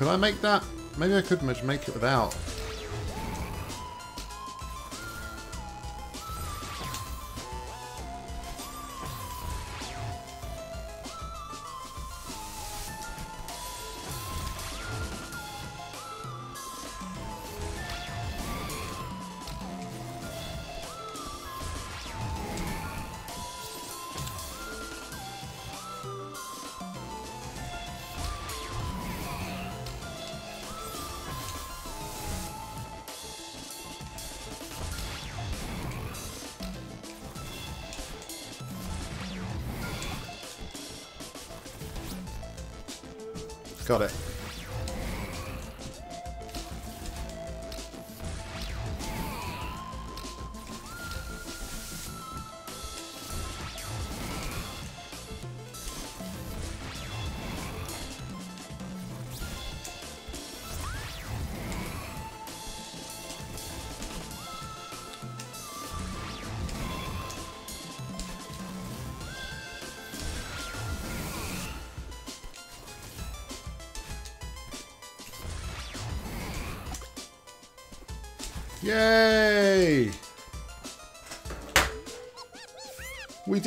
Could I make that? Maybe I could make it without.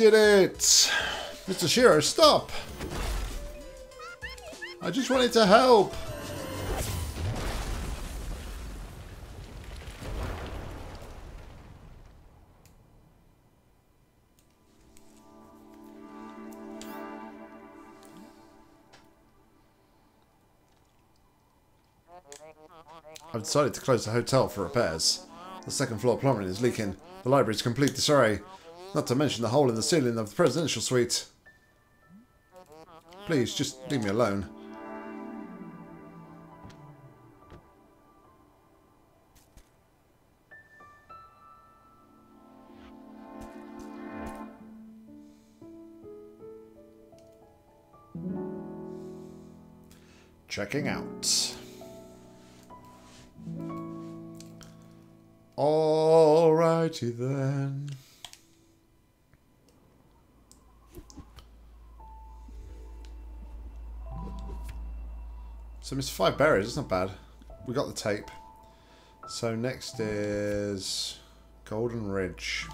Did it! Mr. Oshiro, stop! I just wanted to help! I've decided to close the hotel for repairs. The second floor plumbing is leaking. The library is complete disarray. Not to mention the hole in the ceiling of the presidential suite. Please, just leave me alone. Checking out. Alrighty then. So Mr. Five Berries, it's not bad. We got the tape. So next is Golden Ridge.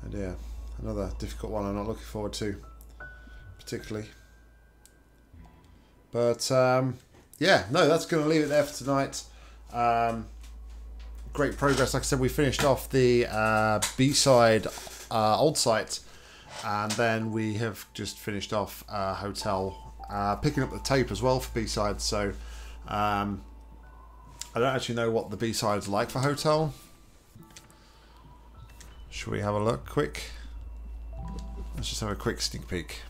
And yeah, another difficult one I'm not looking forward to particularly. But um, yeah, no, that's going to leave it there for tonight. Um, great progress. Like I said, we finished off the uh, B-side uh, old site, and then we have just finished off uh, Hotel, uh, picking up the tape as well for B-sides. So um, I don't actually know what the B-side's like for Hotel. Should we have a look quick? Let's just have a quick sneak peek.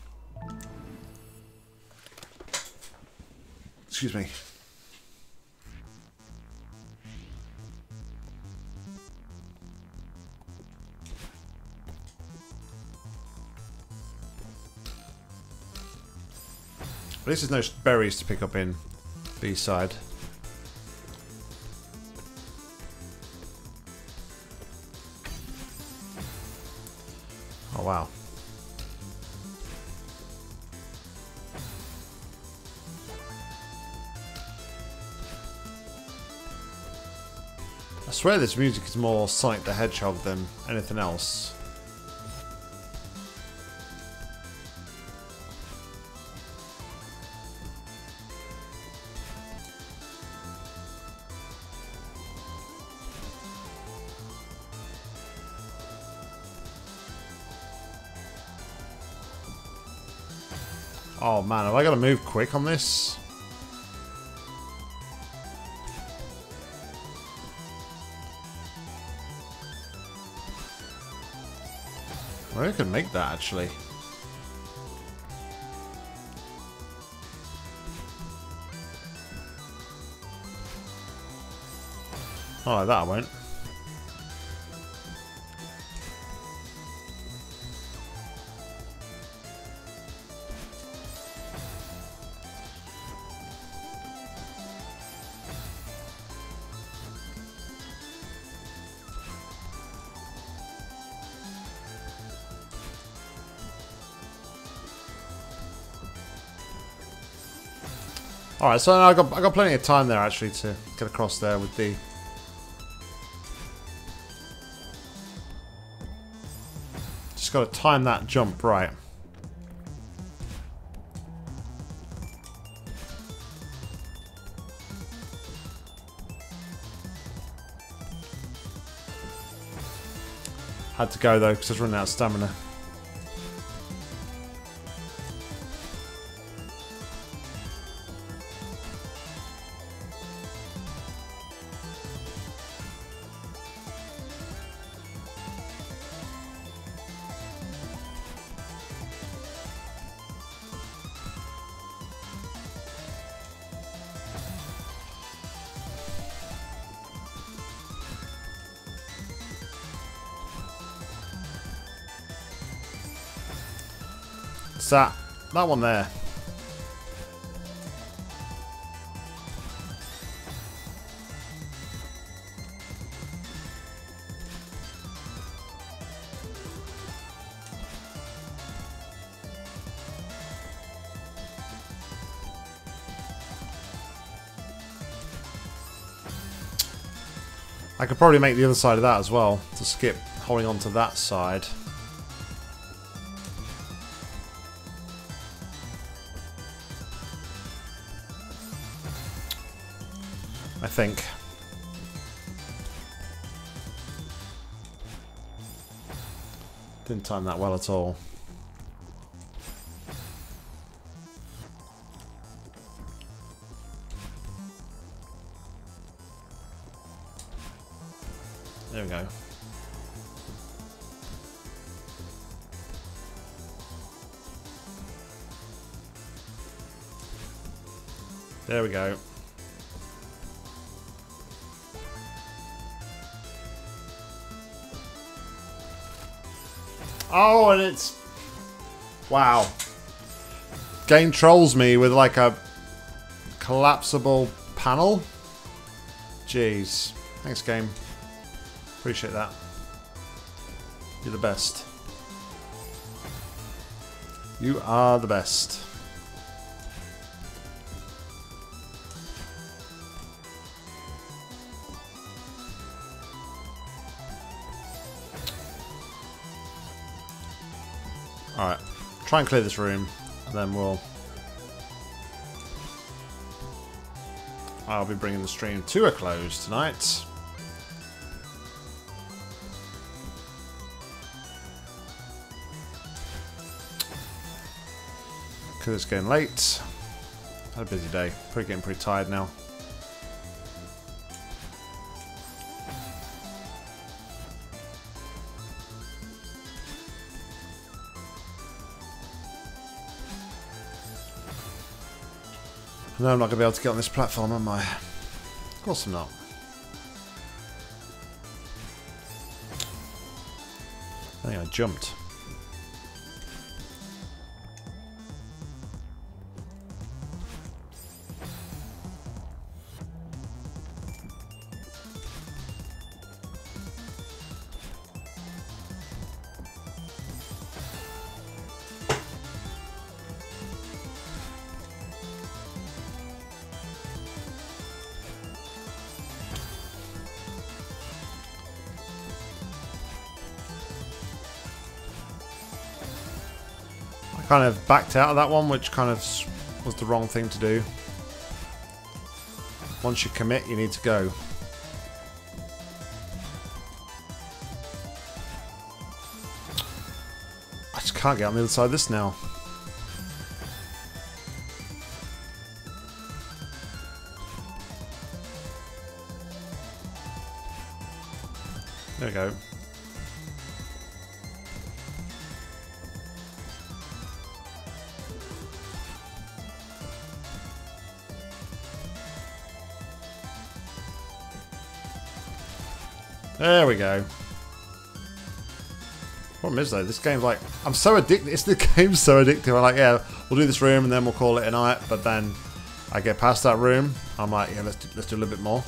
Excuse me. At least there's no berries to pick up in B-side. Oh wow. I swear this music is more Sonic the Hedgehog than anything else. man, have I got to move quick on this? I could make that actually. Oh, like that I won't. Alright, so I got I got plenty of time there actually to get across there with the Just gotta time that jump right. Had to go though because I was running out of stamina. That one there. I could probably make the other side of that as well, to skip holding on to that side. Think. Didn't time that well at all. Game trolls me with like a collapsible panel. Jeez. Thanks, game. Appreciate that. You're the best. You are the best. Alright. Try and clear this room, then we'll... I'll be bringing the stream to a close tonight. Because it's getting late. Had a busy day. Pretty getting pretty tired now. No, I'm not going to be able to get on this platform, am I? Of course I'm not. I think I jumped. Kind of backed out of that one, which kind of was the wrong thing to do. Once you commit, you need to go. I just can't get on the other side of this now. Is though, this game's like I'm so addicted. It's the <laughs> game's so addictive. I'm like, yeah, we'll do this room and then we'll call it a night. But then I get past that room, I'm like, yeah, let's do, let's do a little bit more.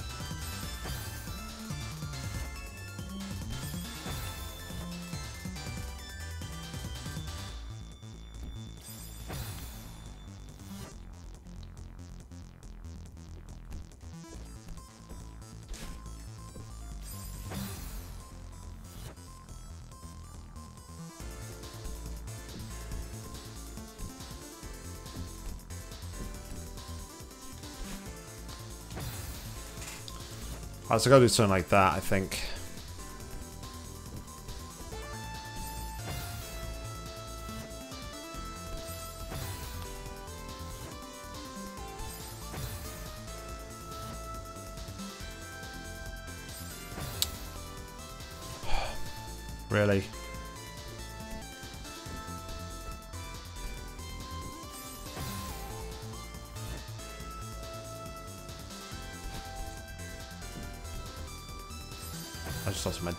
Alright, so I gotta do something like that, I think.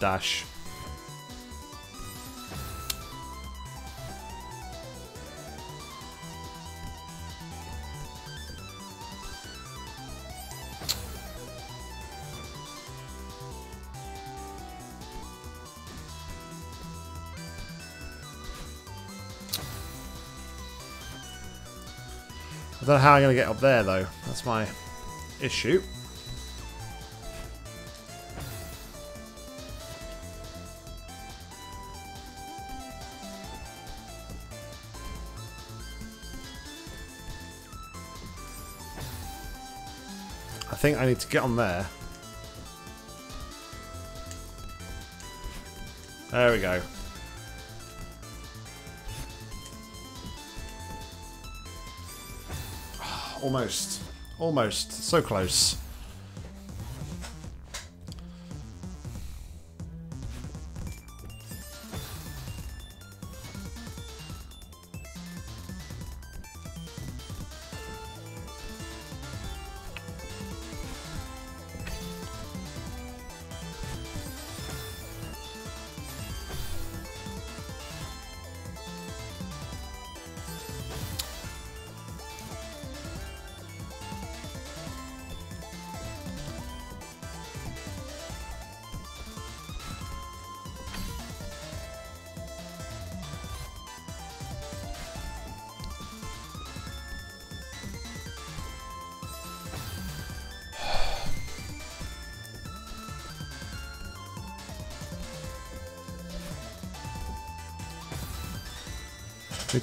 Dash. I don't know how I'm going to get up there, though. That's my issue. Think I need to get on there. There we go. <sighs> Almost. Almost. So close.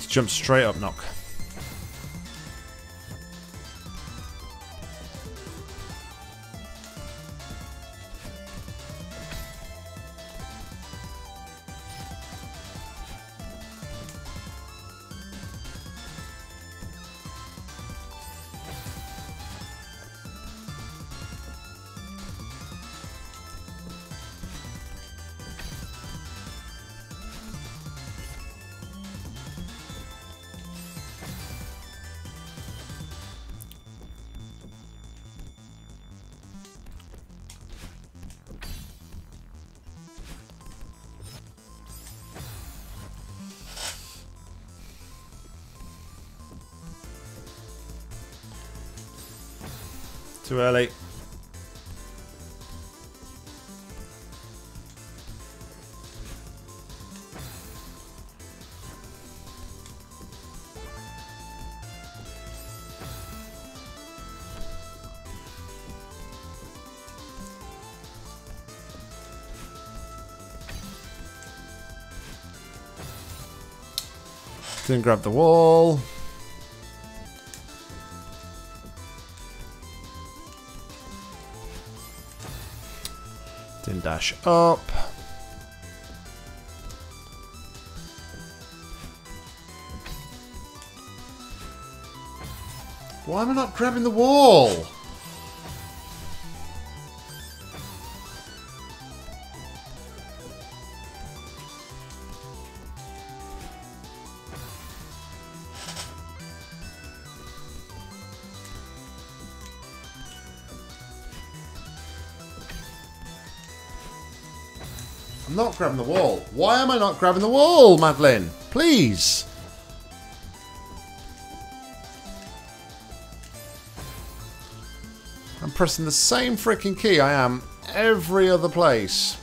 To jump straight up, Nock. Didn't grab the wall. Didn't dash up. Why am I not grabbing the wall? Grabbing the wall. Why am I not grabbing the wall, Madeline? Please. I'm pressing the same freaking key I am every other place.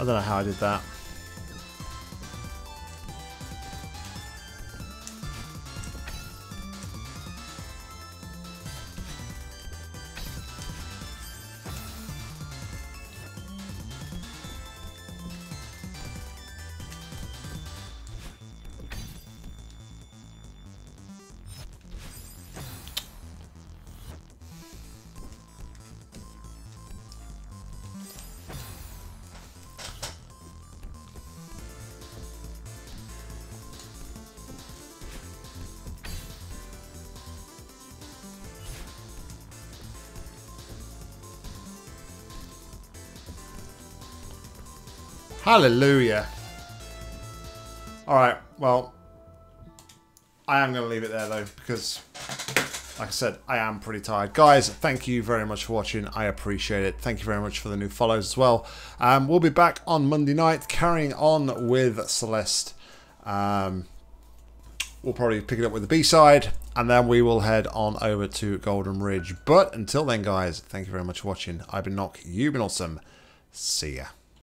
I don't know how I did that. Hallelujah. Alright, well, I am going to leave it there though, because, like I said, I am pretty tired. Guys, thank you very much for watching. I appreciate it. Thank you very much for the new follows as well. Um, we'll be back on Monday night, carrying on with Celeste. Um, we'll probably pick it up with the B-side, and then we will head on over to Golden Ridge. But until then, guys, thank you very much for watching. I've been Nock, you've been awesome. See ya.